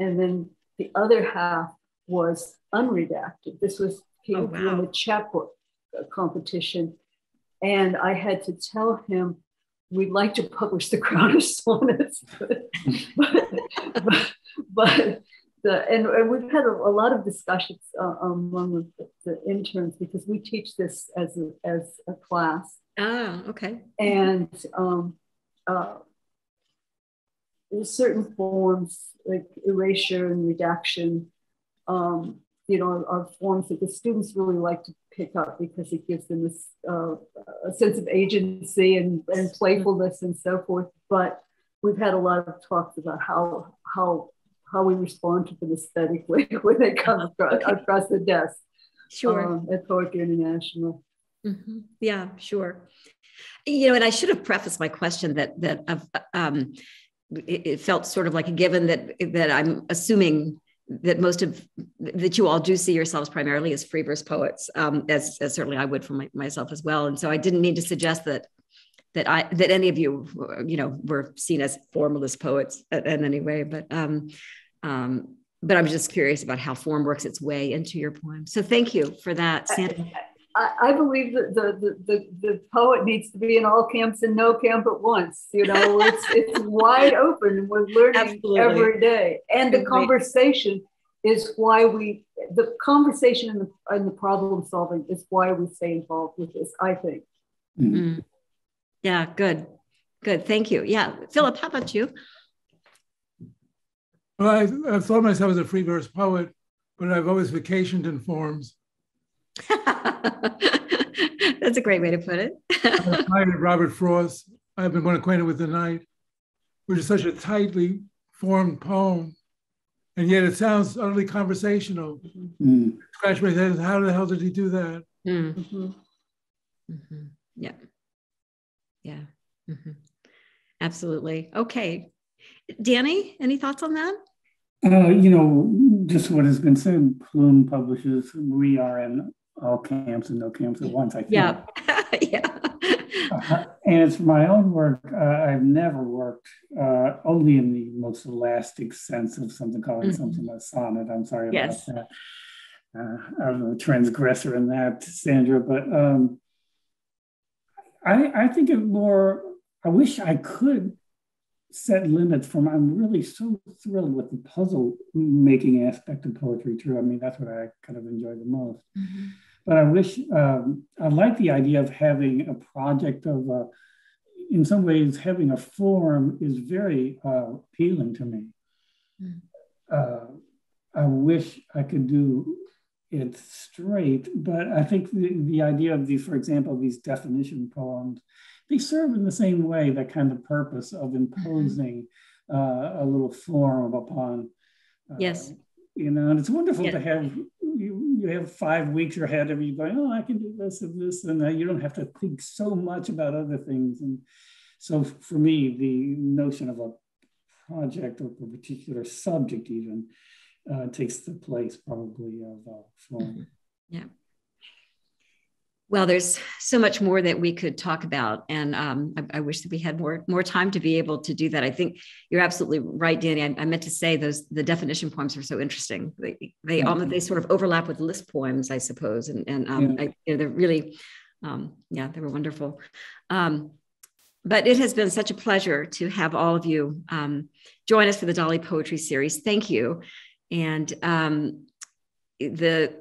and then the other half was unredacted. This was came oh, wow. from a chapbook uh, competition, and I had to tell him we'd like to publish the Crown of Sonnets, but, but, but, but the, and, and, we've had a, a lot of discussions uh, among the, the, interns because we teach this as a, as a class. Ah, okay. And um, uh, certain forms like erasure and redaction, um, you know, are forms that the students really like to pick up because it gives them this uh, a sense of agency and, and playfulness and so forth. But we've had a lot of talks about how how how we respond to them aesthetically when they come across, okay. across the desk. Sure. Um, at Poetry International. Mm-hmm. Yeah, sure. You know, and I should have prefaced my question that that um, it, it felt sort of like a given that that I'm assuming that most of that you all do see yourselves primarily as free verse poets, um, as, as, certainly I would for my, myself as well. And so I didn't mean to suggest that that I that any of you, you know, were seen as formalist poets in any way. But um, um, but I'm just curious about how form works its way into your poem. So thank you for that, Sandra. I, I believe that the, the, the, the, poet needs to be in all camps and no camp at once. You know, it's, it's wide open. And we're learning Absolutely. every day. And the conversation is why we, the conversation and the, and the problem solving is why we stay involved with this, I think. Mm-hmm. Yeah, good. Good. Thank you. Yeah. Philip, how about you? Well, I, I thought myself as a free verse poet, but I've always vacationed in forms. That's a great way to put it. I Robert Frost. I've been well acquainted with the night, which is such a tightly formed poem, and yet it sounds utterly conversational. Mm. Scratch my head. How the hell did he do that? Mm. Mm-hmm. Mm-hmm. Yeah. Yeah. Mm-hmm. Absolutely. Okay. Danny, any thoughts on that? Uh, you know, just what has been said, Plume publishes, we are in all camps and no camps at once, I think. Yeah. yeah. uh, and it's my own work. Uh, I've never worked uh, only in the most elastic sense of something calling mm-hmm. something a sonnet. I'm sorry yes. about that. Uh, I'm a transgressor in that, Sandra, but um, I, I think it more, I wish I could set limits from i'm really so thrilled with the puzzle making aspect of poetry too i mean that's what i kind of enjoy the most mm-hmm. but i wish um, i like the idea of having a project of uh, in some ways having a form is very uh, appealing to me mm-hmm. uh, i wish i could do it straight but i think the, the idea of these for example these definition poems they serve in the same way that kind of purpose of mm-hmm. imposing uh, a little form upon. Uh, yes. You know, and it's wonderful yeah. to have you, you have five weeks ahead of you going, oh, I can do this and this, and uh, you don't have to think so much about other things. And so for me, the notion of a project or a particular subject even uh, takes the place probably of a form. Mm-hmm. Yeah well, there's so much more that we could talk about, and um, I, I, wish that we had more more time to be able to do that. I think you're absolutely right, Danny. I, I meant to say those the definition poems are so interesting. They they mm-hmm. almost they sort of overlap with list poems, I suppose, and and um, yeah. I, you know, they're really, um, yeah, they were wonderful. Um, but it has been such a pleasure to have all of you um, join us for the Dali Poetry Series. Thank you, and um, the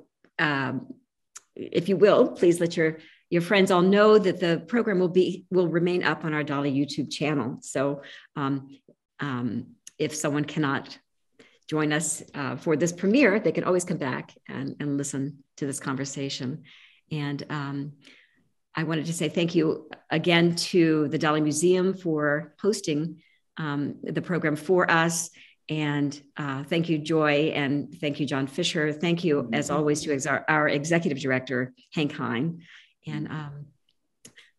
if you will, please let your your friends all know that the program will be will remain up on our Dali YouTube channel. So um, um, if someone cannot join us uh, for this premiere, they can always come back and, and listen to this conversation. And um, I wanted to say thank you again to the Dali Museum for hosting um, the program for us. And uh, thank you, Joy, and thank you, John Fisher. Thank you, as always, to our, our executive director, Hank Hine. And um,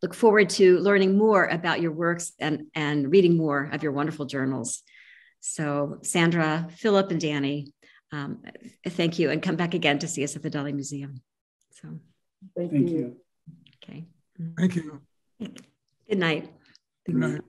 look forward to learning more about your works and, and reading more of your wonderful journals. So, Sandra, Philip, and Danny, um, thank you, and come back again to see us at the Dali Museum. So, thank, thank you. Okay. Thank you. Good night. Good night.